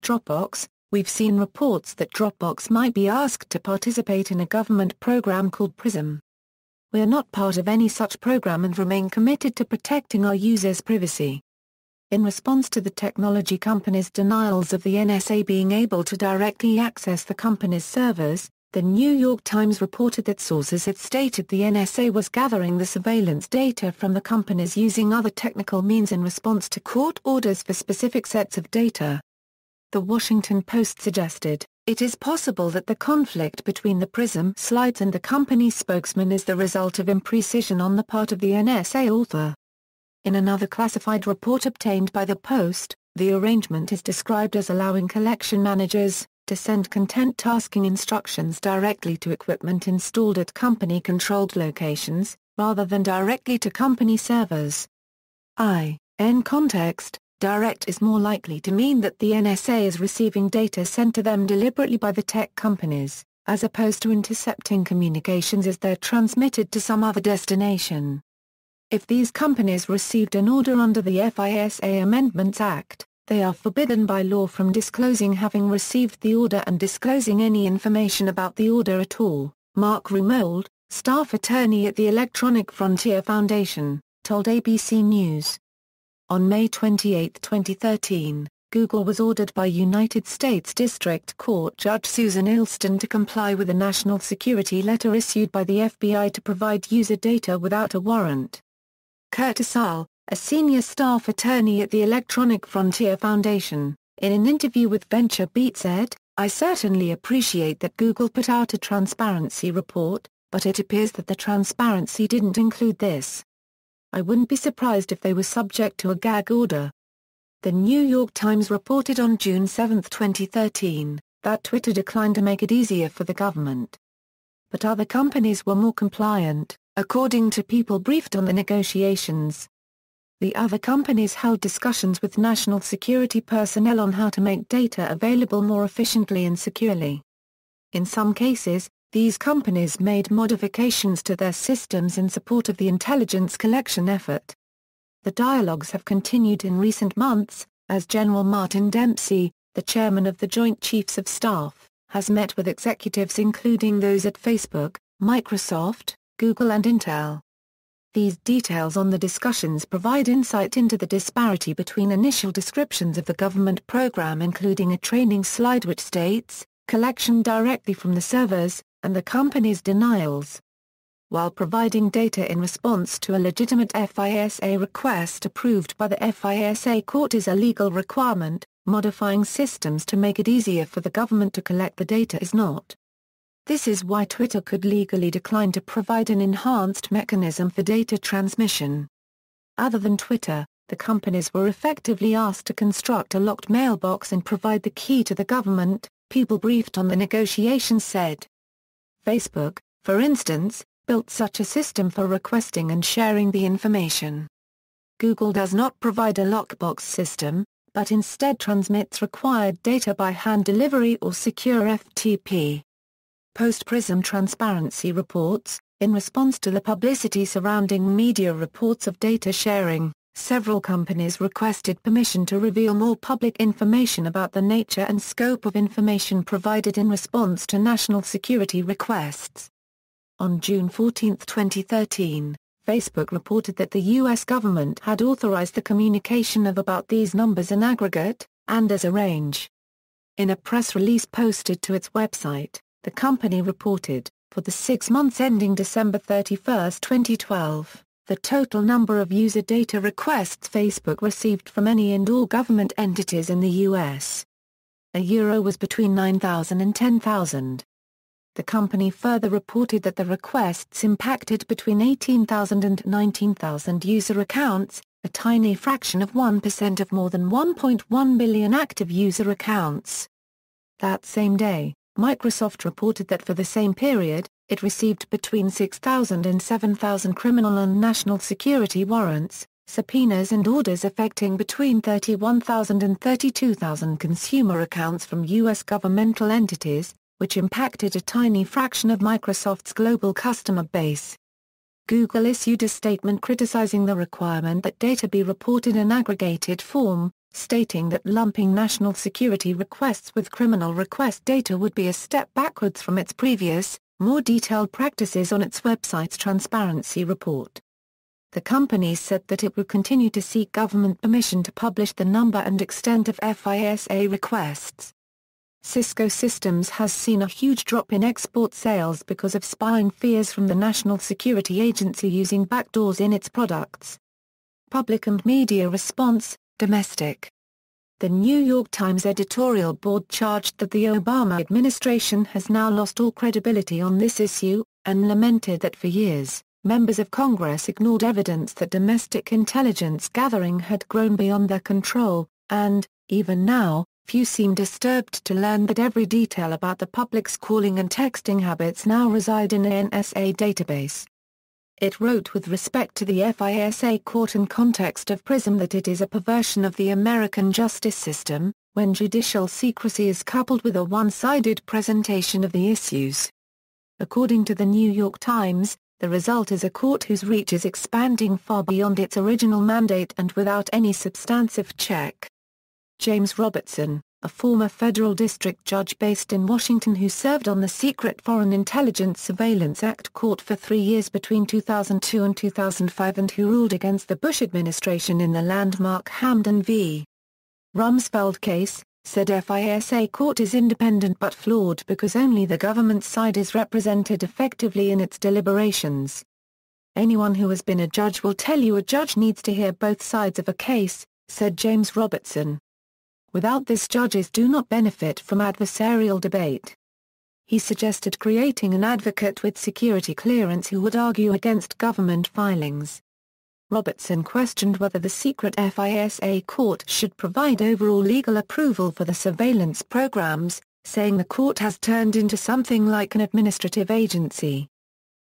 Dropbox, we've seen reports that Dropbox might be asked to participate in a government program called PRISM. We are not part of any such program and remain committed to protecting our users' privacy. In response to the technology company's denials of the NSA being able to directly access the company's servers, the New York Times reported that sources had stated the NSA was gathering the surveillance data from the companies using other technical means in response to court orders for specific sets of data. The Washington Post suggested, it is possible that the conflict between the PRISM slides and the company spokesman is the result of imprecision on the part of the NSA author. In another classified report obtained by the Post, the arrangement is described as allowing collection managers, to send content tasking instructions directly to equipment installed at company-controlled locations, rather than directly to company servers. I. In context, direct is more likely to mean that the NSA is receiving data sent to them deliberately by the tech companies, as opposed to intercepting communications as they're transmitted to some other destination. If these companies received an order under the FISA Amendments Act, they are forbidden by law from disclosing having received the order and disclosing any information about the order at all, Mark Rumold, staff attorney at the Electronic Frontier Foundation, told ABC News. On May 28, 2013, Google was ordered by United States District Court Judge Susan Illston to comply with a national security letter issued by the FBI to provide user data without a warrant. Kurt Opsahl, a senior staff attorney at the Electronic Frontier Foundation, in an interview with VentureBeat said, I certainly appreciate that Google put out a transparency report, but it appears that the transparency didn't include this. I wouldn't be surprised if they were subject to a gag order. The New York Times reported on June 7, 2013, that Twitter declined to make it easier for the government. But other companies were more compliant, according to people briefed on the negotiations. The other companies held discussions with national security personnel on how to make data available more efficiently and securely. In some cases, these companies made modifications to their systems in support of the intelligence collection effort. The dialogues have continued in recent months, as General Martin Dempsey, the chairman of the Joint Chiefs of Staff, has met with executives including those at Facebook, Microsoft, Google and Intel. These details on the discussions provide insight into the disparity between initial descriptions of the government program including a training slide which states, collection directly from the servers, and the company's denials while providing data in response to a legitimate FISA request approved by the FISA court is a legal requirement, modifying systems to make it easier for the government to collect the data is not. This is why Twitter could legally decline to provide an enhanced mechanism for data transmission. Other than Twitter, the companies were effectively asked to construct a locked mailbox and provide the key to the government, people briefed on the negotiations said. Facebook, for instance, built such a system for requesting and sharing the information. Google does not provide a lockbox system, but instead transmits required data by hand delivery or secure FTP. Post-Prism transparency reports, in response to the publicity surrounding media reports of data sharing, several companies requested permission to reveal more public information about the nature and scope of information provided in response to national security requests. On June 14, 2013, Facebook reported that the U.S. government had authorized the communication of about these numbers in aggregate, and as a range. In a press release posted to its website, the company reported, for the six months ending December 31, 2012, the total number of user data requests Facebook received from any and all government entities in the U.S. A euro was between 9,000 and 10,000. The company further reported that the requests impacted between 18,000 and 19,000 user accounts, a tiny fraction of 1% of more than 1.1 billion active user accounts. That same day, Microsoft reported that for the same period, it received between 6,000 and 7,000 criminal and national security warrants, subpoenas and orders affecting between 31,000 and 32,000 consumer accounts from U.S. governmental entities, which impacted a tiny fraction of Microsoft's global customer base. Google issued a statement criticizing the requirement that data be reported in aggregated form, stating that lumping national security requests with criminal request data would be a step backwards from its previous, more detailed practices on its website's transparency report. The company said that it would continue to seek government permission to publish the number and extent of FISA requests. Cisco Systems has seen a huge drop in export sales because of spying fears from the National Security Agency using backdoors in its products. Public and media response, domestic. The New York Times editorial board charged that the Obama administration has now lost all credibility on this issue, and lamented that for years, members of Congress ignored evidence that domestic intelligence gathering had grown beyond their control, and, even now, Few seem disturbed to learn that every detail about the public's calling and texting habits now reside in an NSA database. It wrote with respect to the FISA court in context of PRISM that it is a perversion of the American justice system, when judicial secrecy is coupled with a one-sided presentation of the issues. According to the New York Times, the result is a court whose reach is expanding far beyond its original mandate and without any substantive check. James Robertson, a former federal district judge based in Washington who served on the Secret Foreign Intelligence Surveillance Act court for three years between 2002 and 2005 and who ruled against the Bush administration in the landmark Hamdan v. Rumsfeld case, said FISA court is independent but flawed because only the government side is represented effectively in its deliberations. Anyone who has been a judge will tell you a judge needs to hear both sides of a case, said James Robertson. Without this judges do not benefit from adversarial debate. He suggested creating an advocate with security clearance who would argue against government filings. Robertson questioned whether the secret FISA court should provide overall legal approval for the surveillance programs, saying the court has turned into something like an administrative agency.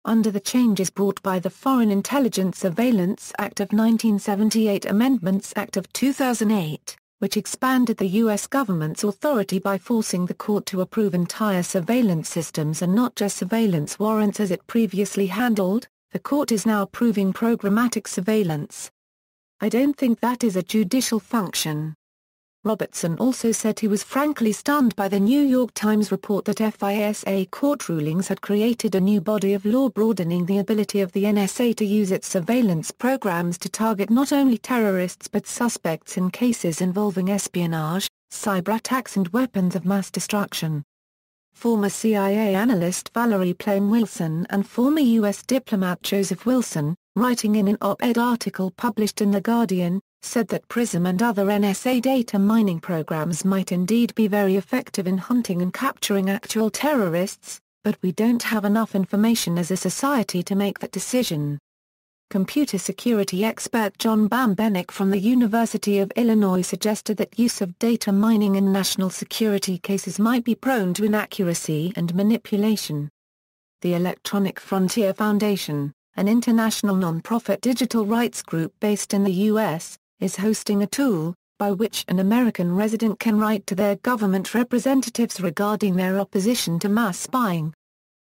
Under the changes brought by the Foreign Intelligence Surveillance Act of 1978 Amendments Act of 2008, which expanded the U.S. government's authority by forcing the court to approve entire surveillance systems and not just surveillance warrants as it previously handled, the court is now approving programmatic surveillance. I don't think that is a judicial function. Robertson also said he was frankly stunned by the New York Times report that FISA court rulings had created a new body of law broadening the ability of the NSA to use its surveillance programs to target not only terrorists but suspects in cases involving espionage, cyber attacks and weapons of mass destruction. Former CIA analyst Valerie Plame Wilson and former U.S. diplomat Joseph Wilson, writing in an op-ed article published in The Guardian, said that PRISM and other NSA data mining programs might indeed be very effective in hunting and capturing actual terrorists, but we don't have enough information as a society to make that decision. Computer security expert John Bambenek from the University of Illinois suggested that use of data mining in national security cases might be prone to inaccuracy and manipulation. The Electronic Frontier Foundation, an international non-profit digital rights group based in the U.S., is hosting a tool, by which an American resident can write to their government representatives regarding their opposition to mass spying.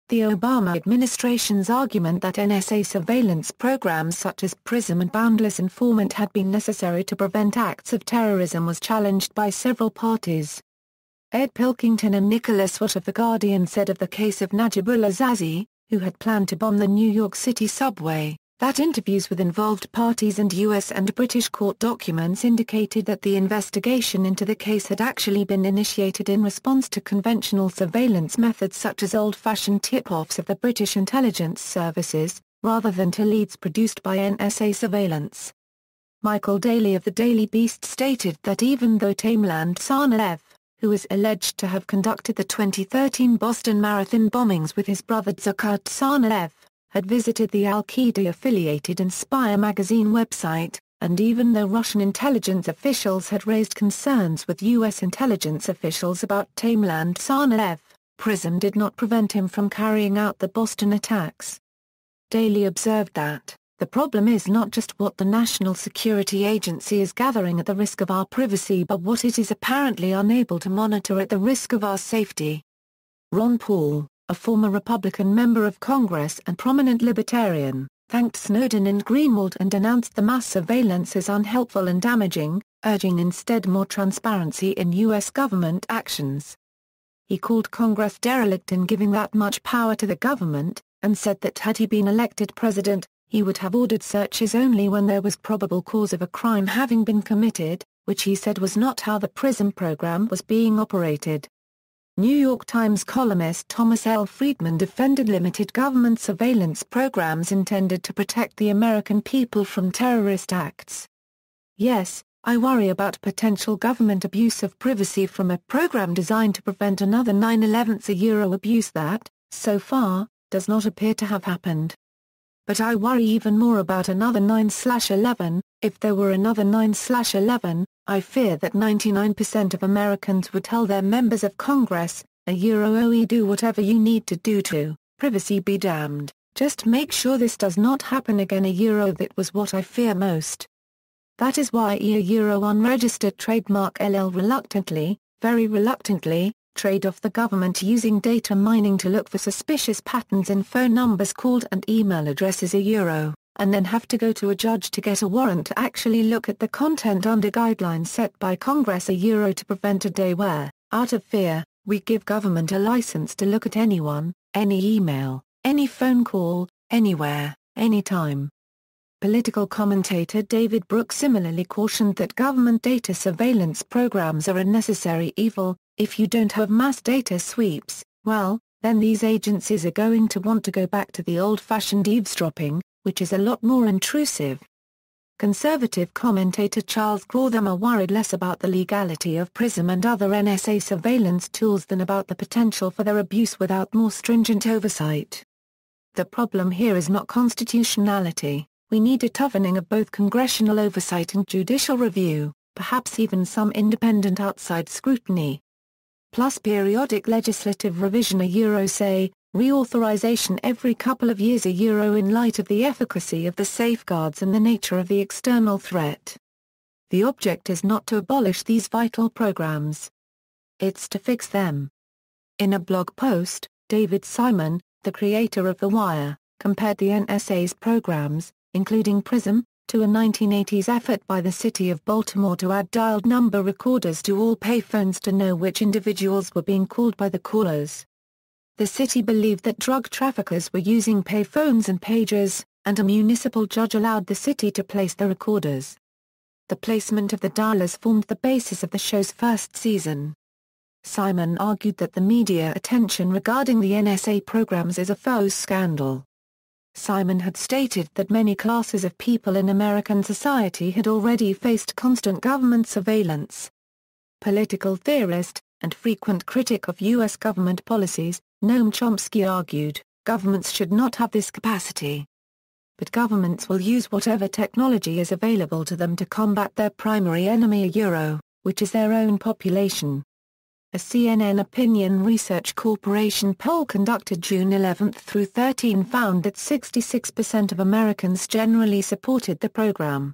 The Obama administration's argument that NSA surveillance programs such as PRISM and Boundless Informant had been necessary to prevent acts of terrorism was challenged by several parties. Ed Pilkington and Nicholas Watt of The Guardian said of the case of Najibullah Zazi, who had planned to bomb the New York City subway, that interviews with involved parties and U.S. and British court documents indicated that the investigation into the case had actually been initiated in response to conventional surveillance methods such as old-fashioned tip-offs of the British intelligence services, rather than to leads produced by NSA surveillance. Michael Daly of the Daily Beast stated that even though Tamerlan Tsarnaev, who is alleged to have conducted the 2013 Boston Marathon bombings with his brother Dzhokhar Tsarnaev, had visited the al-Qaeda-affiliated Inspire magazine website, and even though Russian intelligence officials had raised concerns with U.S. intelligence officials about Tamerlan Tsarnaev, PRISM did not prevent him from carrying out the Boston attacks. Daly observed that, the problem is not just what the National Security Agency is gathering at the risk of our privacy but what it is apparently unable to monitor at the risk of our safety. Ron Paul a former Republican member of Congress and prominent libertarian, thanked Snowden and Greenwald and denounced the mass surveillance as unhelpful and damaging, urging instead more transparency in U.S. government actions. He called Congress derelict in giving that much power to the government, and said that had he been elected president, he would have ordered searches only when there was probable cause of a crime having been committed, which he said was not how the PRISM program was being operated. New York Times columnist Thomas L. Friedman defended limited government surveillance programs intended to protect the American people from terrorist acts. Yes, I worry about potential government abuse of privacy from a program designed to prevent another 9-11 a Euro abuse that, so far, does not appear to have happened. But I worry even more about another 9-11, if there were another 9-11, I fear that 99% of Americans would tell their members of Congress, a Euro OE do whatever you need to do to, privacy be damned, just make sure this does not happen again a Euro that was what I fear most. That is why a Euro unregistered trademark LL reluctantly, very reluctantly, trade off the government using data mining to look for suspicious patterns in phone numbers called and email addresses a Euro. and then have to go to a judge to get a warrant to actually look at the content under guidelines set by Congress a euro to prevent a day where, out of fear, we give government a license to look at anyone, any email, any phone call, anywhere, anytime. Political commentator David Brooks similarly cautioned that government data surveillance programs are a necessary evil, if you don't have mass data sweeps, well, then these agencies are going to want to go back to the old-fashioned eavesdropping, which is a lot more intrusive. Conservative commentator Charles Krauthammer worried less about the legality of PRISM and other NSA surveillance tools than about the potential for their abuse without more stringent oversight. The problem here is not constitutionality, we need a toughening of both congressional oversight and judicial review, perhaps even some independent outside scrutiny. Plus periodic legislative revision a euro say, reauthorization every couple of years a euro in light of the efficacy of the safeguards and the nature of the external threat. The object is not to abolish these vital programs. It's to fix them. In a blog post, David Simon, the creator of The Wire, compared the NSA's programs, including PRISM, to a 1980s effort by the city of Baltimore to add dialed number recorders to all payphones to know which individuals were being called by the callers. The city believed that drug traffickers were using payphones and pagers, and a municipal judge allowed the city to place the recorders. The placement of the dialers formed the basis of the show's first season. Simon argued that the media attention regarding the NSA programs is a faux scandal. Simon had stated that many classes of people in American society had already faced constant government surveillance. Political theorist, and frequent critic of U.S. government policies, Noam Chomsky argued, governments should not have this capacity. But governments will use whatever technology is available to them to combat their primary enemy a euro, which is their own population. A CNN Opinion Research Corporation poll conducted June 11 through 13 found that 66% of Americans generally supported the program.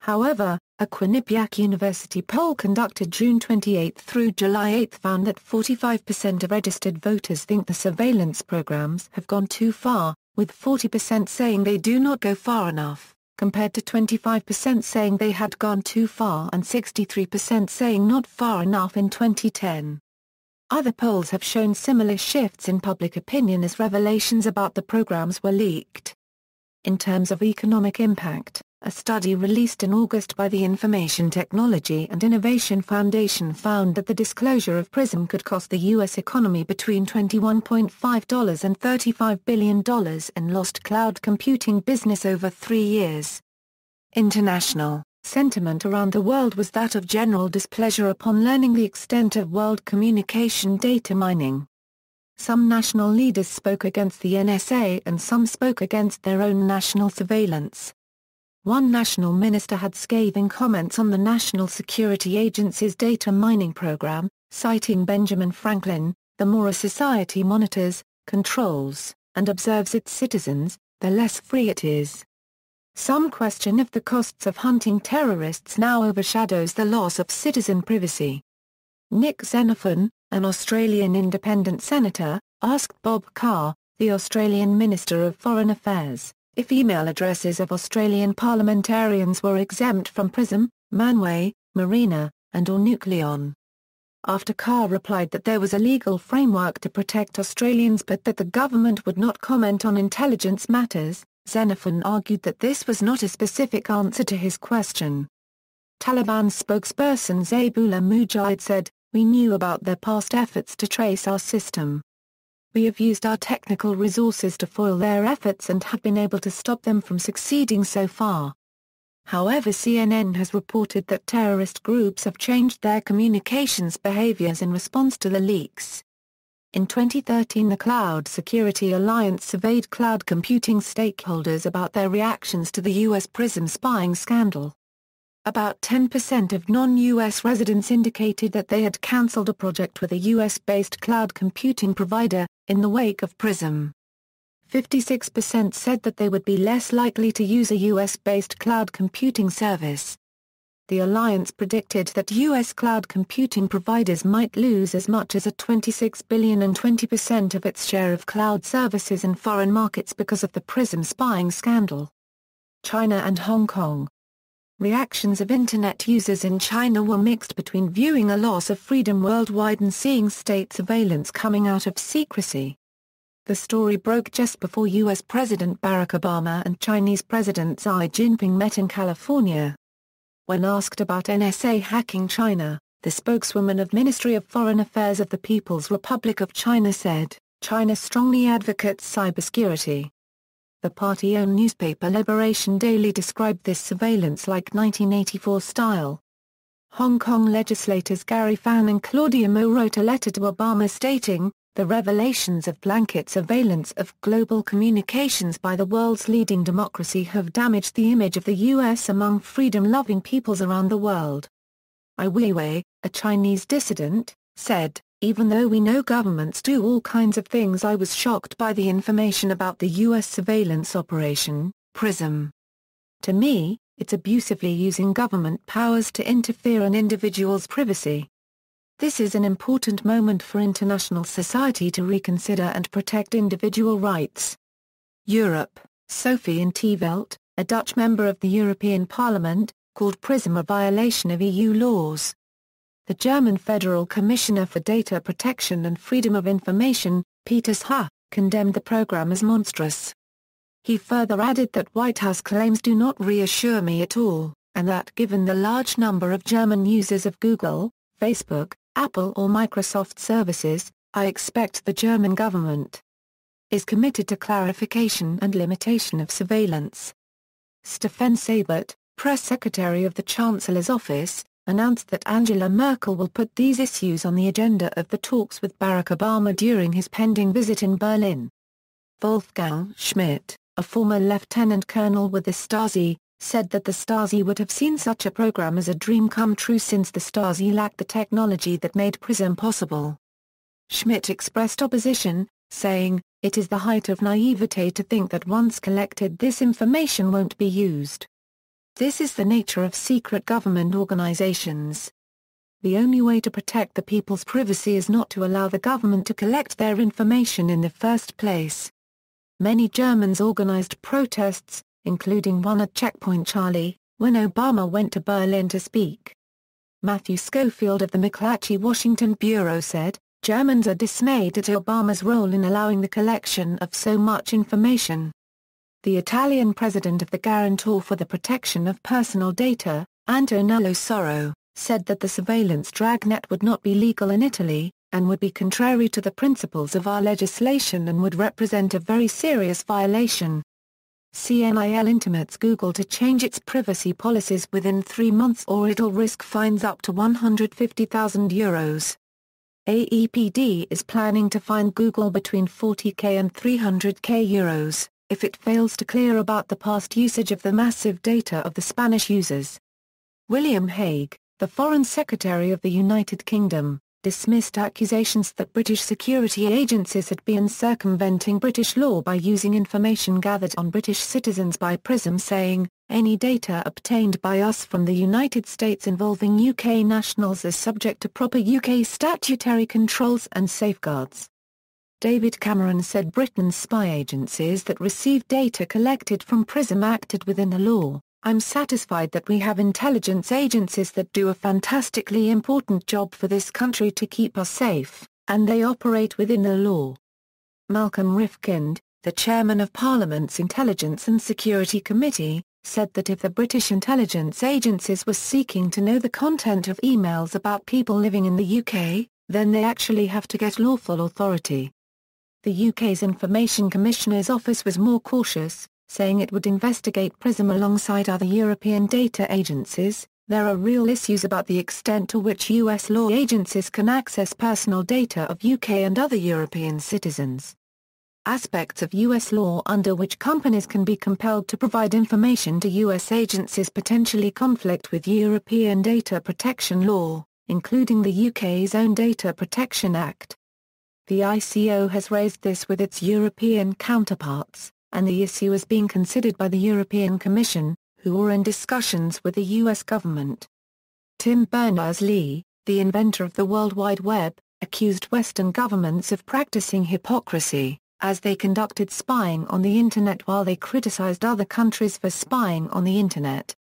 However, a Quinnipiac University poll conducted June 28 through July 8 found that 45% of registered voters think the surveillance programs have gone too far, with 40% saying they do not go far enough, compared to 25% saying they had gone too far and 63% saying not far enough in 2010. Other polls have shown similar shifts in public opinion as revelations about the programs were leaked. In terms of economic impact, a study released in August by the Information Technology and Innovation Foundation found that the disclosure of PRISM could cost the U.S. economy between $21.5 and $35 billion in lost cloud computing business over three years. International sentiment around the world was that of general displeasure upon learning the extent of world communication data mining. Some national leaders spoke against the NSA and some spoke against their own national surveillance. One national minister had scathing comments on the National Security Agency's data mining program, citing Benjamin Franklin, the more a society monitors, controls, and observes its citizens, the less free it is. Some question if the costs of hunting terrorists now overshadows the loss of citizen privacy. Nick Xenophon, an Australian independent senator, asked Bob Carr, the Australian Minister of Foreign Affairs, if email addresses of Australian parliamentarians were exempt from PRISM, Mainway, Marina, and or Nucleon. After Carr replied that there was a legal framework to protect Australians but that the government would not comment on intelligence matters, Xenophon argued that this was not a specific answer to his question. Taliban spokesperson Zabihullah Mujahid said, We knew about their past efforts to trace our system. We have used our technical resources to foil their efforts and have been able to stop them from succeeding so far. However CNN has reported that terrorist groups have changed their communications behaviors in response to the leaks. In 2013 the Cloud Security Alliance surveyed cloud computing stakeholders about their reactions to the U.S. PRISM spying scandal. About 10% of non-U.S. residents indicated that they had cancelled a project with a U.S.-based cloud computing provider, in the wake of PRISM. 56% said that they would be less likely to use a U.S.-based cloud computing service. The alliance predicted that U.S. cloud computing providers might lose as much as a $26 billion and 20% of its share of cloud services in foreign markets because of the PRISM spying scandal. China and Hong Kong. Reactions of Internet users in China were mixed between viewing a loss of freedom worldwide and seeing state surveillance coming out of secrecy. The story broke just before U.S. President Barack Obama and Chinese President Xi Jinping met in California. When asked about NSA hacking China, the spokeswoman of Ministry of Foreign Affairs of the People's Republic of China said, China strongly advocates cybersecurity. The party-owned newspaper Liberation Daily described this surveillance like 1984 style. Hong Kong legislators Gary Fan and Claudia Mo wrote a letter to Obama stating, the revelations of blanket surveillance of global communications by the world's leading democracy have damaged the image of the U.S. among freedom-loving peoples around the world. Ai Weiwei, a Chinese dissident, said, even though we know governments do all kinds of things I was shocked by the information about the U.S. surveillance operation, PRISM. To me, it's abusively using government powers to interfere in individuals' privacy. This is an important moment for international society to reconsider and protect individual rights. Europe, Sophie in a Dutch member of the European Parliament, called PRISM a violation of EU laws. The German Federal Commissioner for Data Protection and Freedom of Information, Peter Schaar, condemned the program as monstrous. He further added that White House claims do not reassure me at all, and that given the large number of German users of Google, Facebook, Apple or Microsoft services, I expect the German government is committed to clarification and limitation of surveillance. Steffen Seibert, press secretary of the Chancellor's office, announced that Angela Merkel will put these issues on the agenda of the talks with Barack Obama during his pending visit in Berlin. Wolfgang Schmidt, a former lieutenant colonel with the Stasi, said that the Stasi would have seen such a program as a dream come true since the Stasi lacked the technology that made PRISM possible. Schmidt expressed opposition, saying, it is the height of naivete to think that once collected this information won't be used. This is the nature of secret government organizations. The only way to protect the people's privacy is not to allow the government to collect their information in the first place. Many Germans organized protests, including one at Checkpoint Charlie, when Obama went to Berlin to speak. Matthew Schofield of the McClatchy Washington Bureau said, Germans are dismayed at Obama's role in allowing the collection of so much information. The Italian president of the Guarantor for the Protection of Personal Data, Antonello Soro, said that the surveillance dragnet would not be legal in Italy, and would be contrary to the principles of our legislation and would represent a very serious violation. CNIL intimates Google to change its privacy policies within three months or it'll risk fines up to 150,000 euros. AEPD is planning to fine Google between 40k and 300k euros, if it fails to clear about the past usage of the massive data of the Spanish users. William Hague, the Foreign Secretary of the United Kingdom, dismissed accusations that British security agencies had been circumventing British law by using information gathered on British citizens by PRISM saying, any data obtained by us from the United States involving UK nationals is subject to proper UK statutory controls and safeguards. David Cameron said Britain's spy agencies that received data collected from PRISM acted within the law, I'm satisfied that we have intelligence agencies that do a fantastically important job for this country to keep us safe, and they operate within the law. Malcolm Rifkind, the chairman of Parliament's Intelligence and Security Committee, said that if the British intelligence agencies were seeking to know the content of emails about people living in the UK, then they actually have to get lawful authority. The UK's Information Commissioner's Office was more cautious, saying it would investigate PRISM alongside other European data agencies, there are real issues about the extent to which U.S. law agencies can access personal data of UK and other European citizens. Aspects of U.S. law under which companies can be compelled to provide information to U.S. agencies potentially conflict with European data protection law, including the UK's own Data Protection Act. The ICO has raised this with its European counterparts, and the issue is being considered by the European Commission, who are in discussions with the U.S. government. Tim Berners-Lee, the inventor of the World Wide Web, accused Western governments of practicing hypocrisy, as they conducted spying on the Internet while they criticized other countries for spying on the Internet.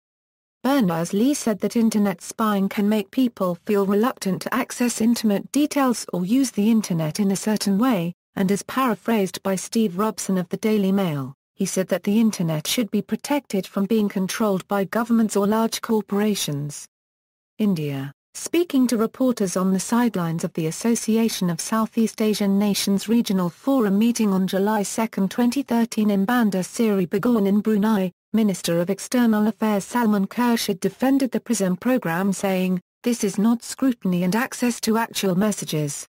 Berners-Lee said that Internet spying can make people feel reluctant to access intimate details or use the Internet in a certain way, and as paraphrased by Steve Robson of the Daily Mail, he said that the Internet should be protected from being controlled by governments or large corporations. India Speaking to reporters on the sidelines of the Association of Southeast Asian Nations Regional Forum meeting on July 2, 2013 in Bandar Seri Begawan in Brunei, Minister of External Affairs Salman Khurshid defended the PRISM program saying, this is not scrutiny and access to actual messages.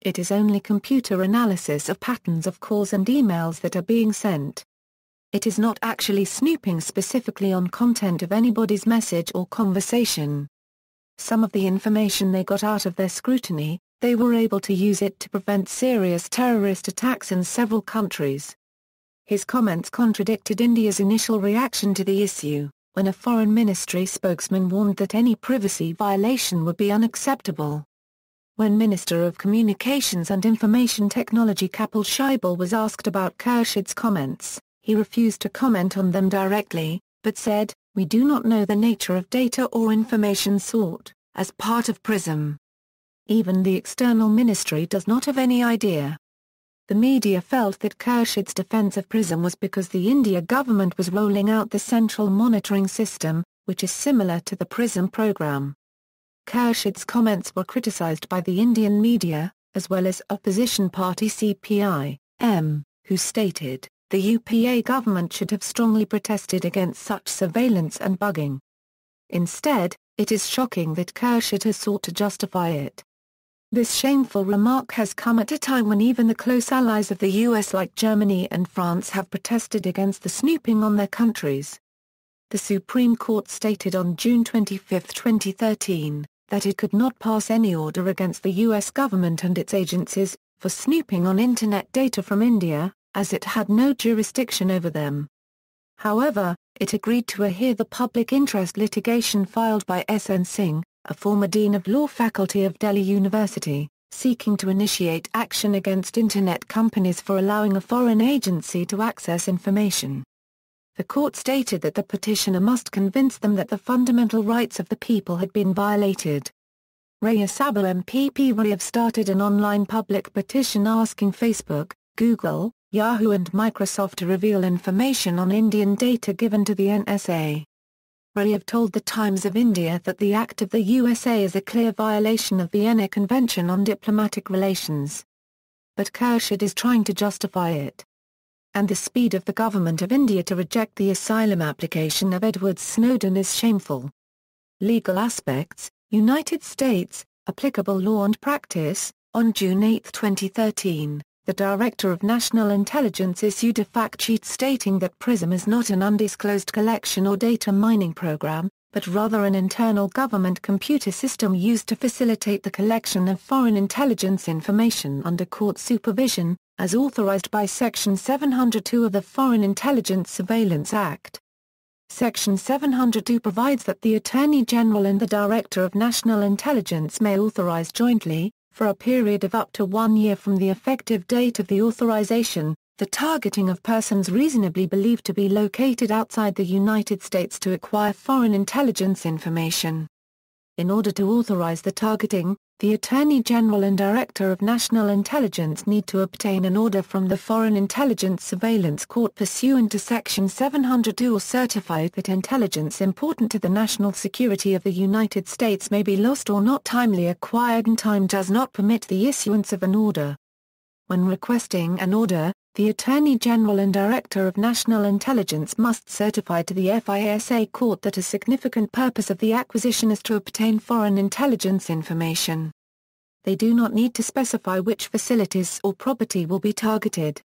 It is only computer analysis of patterns of calls and emails that are being sent. It is not actually snooping specifically on content of anybody's message or conversation. Some of the information they got out of their scrutiny, they were able to use it to prevent serious terrorist attacks in several countries. His comments contradicted India's initial reaction to the issue, when a foreign ministry spokesman warned that any privacy violation would be unacceptable. When Minister of Communications and Information Technology Kapil Sibal was asked about Khurshid's comments, he refused to comment on them directly, but said, we do not know the nature of data or information sought, as part of PRISM. Even the external ministry does not have any idea. The media felt that Khurshid's defense of PRISM was because the India government was rolling out the central monitoring system, which is similar to the PRISM program. Khurshid's comments were criticized by the Indian media, as well as opposition party CPI, M, who stated, the UPA government should have strongly protested against such surveillance and bugging. Instead, it is shocking that Khurshid has sought to justify it. This shameful remark has come at a time when even the close allies of the US like Germany and France have protested against the snooping on their countries. The Supreme Court stated on June 25, 2013, that it could not pass any order against the US government and its agencies, for snooping on Internet data from India, as it had no jurisdiction over them. However, it agreed to hear the public interest litigation filed by S.N. Singh, a former dean of law faculty of Delhi University, seeking to initiate action against Internet companies for allowing a foreign agency to access information. The court stated that the petitioner must convince them that the fundamental rights of the people had been violated. Rajya Sabha MPP Rajiv started an online public petition asking Facebook, Google, Yahoo and Microsoft to reveal information on Indian data given to the NSA. Rajiv told the Times of India that the act of the USA is a clear violation of the Vienna Convention on Diplomatic Relations. But Khurshid is trying to justify it. And the speed of the government of India to reject the asylum application of Edward Snowden is shameful. Legal aspects, United States, applicable law and practice, on June 8, 2013 the Director of National Intelligence issued a fact sheet stating that PRISM is not an undisclosed collection or data mining program, but rather an internal government computer system used to facilitate the collection of foreign intelligence information under court supervision, as authorized by Section 702 of the Foreign Intelligence Surveillance Act. Section 702 provides that the Attorney General and the Director of National Intelligence may authorize jointly, for a period of up to one year from the effective date of the authorization, the targeting of persons reasonably believed to be located outside the United States to acquire foreign intelligence information. In order to authorize the targeting, the Attorney General and Director of National Intelligence need to obtain an order from the Foreign Intelligence Surveillance Court pursuant to Section 702 or certify that intelligence important to the national security of the United States may be lost or not timely acquired and time does not permit the issuance of an order. When requesting an order, the Attorney General and Director of National Intelligence must certify to the FISA court that a significant purpose of the acquisition is to obtain foreign intelligence information. They do not need to specify which facilities or property will be targeted.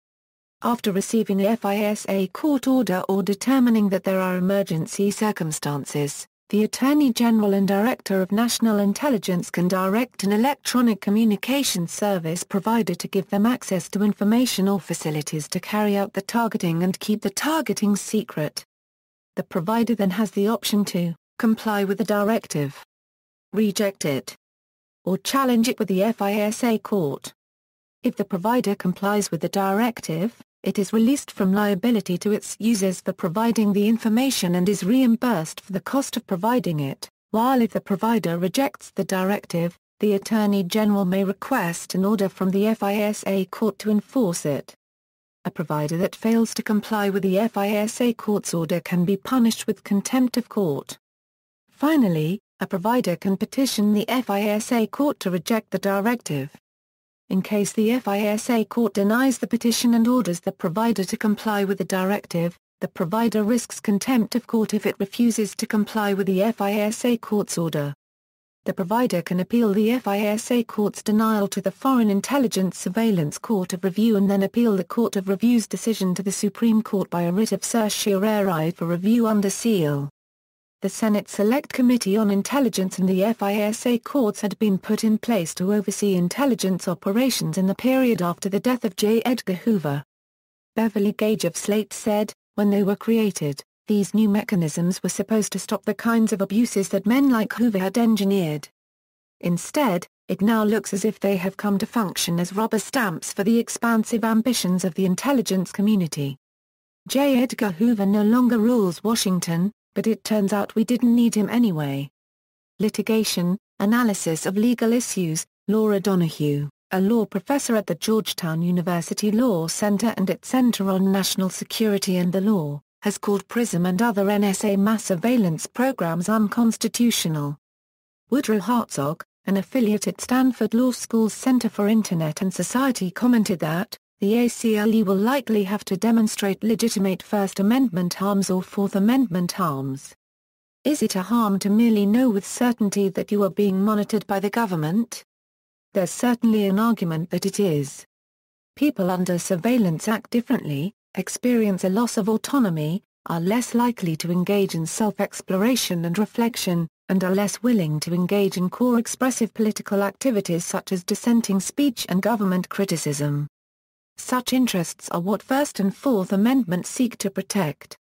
After receiving a FISA court order or determining that there are emergency circumstances, the Attorney General and Director of National Intelligence can direct an electronic communications service provider to give them access to information or facilities to carry out the targeting and keep the targeting secret. The provider then has the option to comply with the directive, reject it, or challenge it with the FISA court. If the provider complies with the directive, it is released from liability to its users for providing the information and is reimbursed for the cost of providing it, while if the provider rejects the directive, the Attorney General may request an order from the FISA court to enforce it. A provider that fails to comply with the FISA court's order can be punished with contempt of court. Finally, a provider can petition the FISA court to reject the directive. In case the FISA court denies the petition and orders the provider to comply with the directive, the provider risks contempt of court if it refuses to comply with the FISA court's order the provider can appeal the FISA court's denial to the Foreign Intelligence Surveillance Court of Review and then appeal the Court of Review's decision to the Supreme Court by a writ of certiorari for review under seal. The Senate Select Committee on Intelligence and the FISA courts had been put in place to oversee intelligence operations in the period after the death of J. Edgar Hoover. Beverly Gage of Slate said, when they were created, these new mechanisms were supposed to stop the kinds of abuses that men like Hoover had engineered. Instead, it now looks as if they have come to function as rubber stamps for the expansive ambitions of the intelligence community. J. Edgar Hoover no longer rules Washington, but it turns out we didn't need him anyway. Litigation, Analysis of Legal Issues, Laura Donohue, a law professor at the Georgetown University Law Center and its Center on National Security and the Law, has called PRISM and other NSA mass surveillance programs unconstitutional. Woodrow Hartzog, an affiliate at Stanford Law School's Center for Internet and Society commented that, the ACLU will likely have to demonstrate legitimate First Amendment harms or Fourth Amendment harms. Is it a harm to merely know with certainty that you are being monitored by the government? There's certainly an argument that it is. People under surveillance act differently, experience a loss of autonomy, are less likely to engage in self-exploration and reflection, and are less willing to engage in core expressive political activities such as dissenting speech and government criticism. Such interests are what First and Fourth Amendments seek to protect.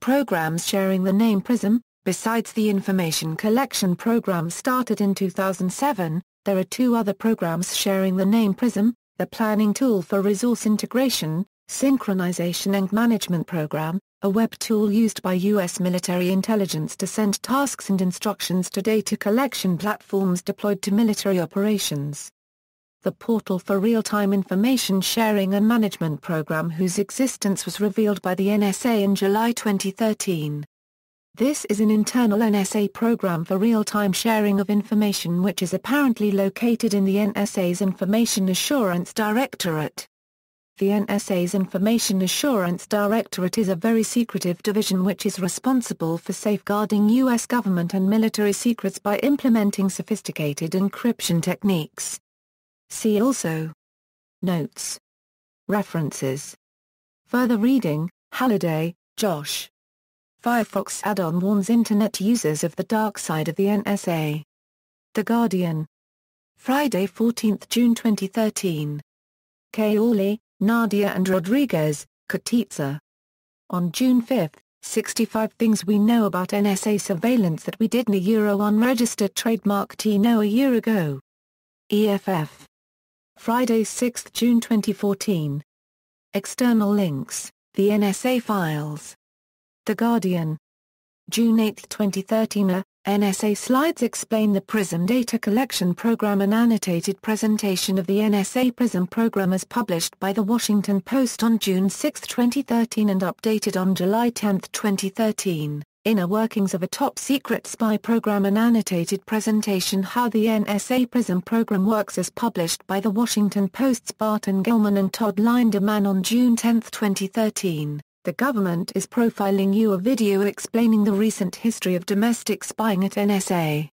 Programs sharing the name PRISM, besides the information collection program started in 2007, there are two other programs sharing the name PRISM, the Planning Tool for Resource Integration, Synchronization and Management Program, a web tool used by U.S. military intelligence to send tasks and instructions to data collection platforms deployed to military operations. The Portal for Real-Time Information Sharing and Management Program whose existence was revealed by the NSA in July 2013. This is an internal NSA program for real-time sharing of information which is apparently located in the NSA's Information Assurance Directorate. The NSA's Information Assurance Directorate is a very secretive division which is responsible for safeguarding U.S. government and military secrets by implementing sophisticated encryption techniques. See also Notes References Further reading, Halliday, Josh. Firefox add-on warns Internet users of the dark side of the NSA. The Guardian. Friday 14 June 2013. Kayyali, Nadia and Rodriguez, Katitza. On June 5, 65 Things We Know About NSA Surveillance That We Didn't a Euro Unregistered Trademark T Know a Year Ago. EFF. Friday 6 June 2014. External links, The NSA Files. The Guardian. June 8, 2013 A NSA slides explain the PRISM data collection program An annotated presentation of the NSA PRISM program as published by The Washington Post on June 6, 2013 and updated on July 10, 2013. Inner Workings of a Top Secret Spy Program An annotated presentation How the NSA PRISM program works as published by The Washington Post's Barton Gellman and Todd Lindemann on June 10, 2013. The government is profiling you a video explaining the recent history of domestic spying at NSA.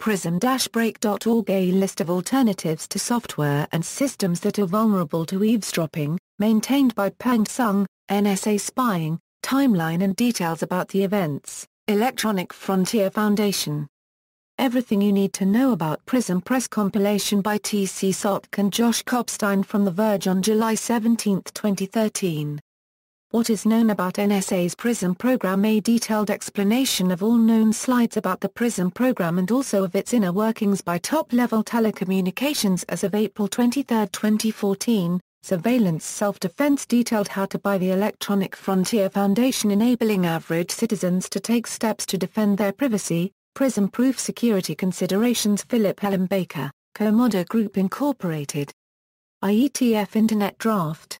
Prism-break.org A list of alternatives to software and systems that are vulnerable to eavesdropping, maintained by Peng Zhong, NSA spying, timeline and details about the events, Electronic Frontier Foundation. Everything you need to know about PRISM press compilation by T.C. Sottek and Josh Kopstein from The Verge on July 17, 2013. What is known about NSA's PRISM program A detailed explanation of all known slides about the PRISM program and also of its inner workings by top-level telecommunications as of April 23, 2014, Surveillance Self-Defense detailed how to by the Electronic Frontier Foundation enabling average citizens to take steps to defend their privacy, PRISM-proof security considerations Philip Hallam-Baker, Comodo Group Incorporated. IETF Internet Draft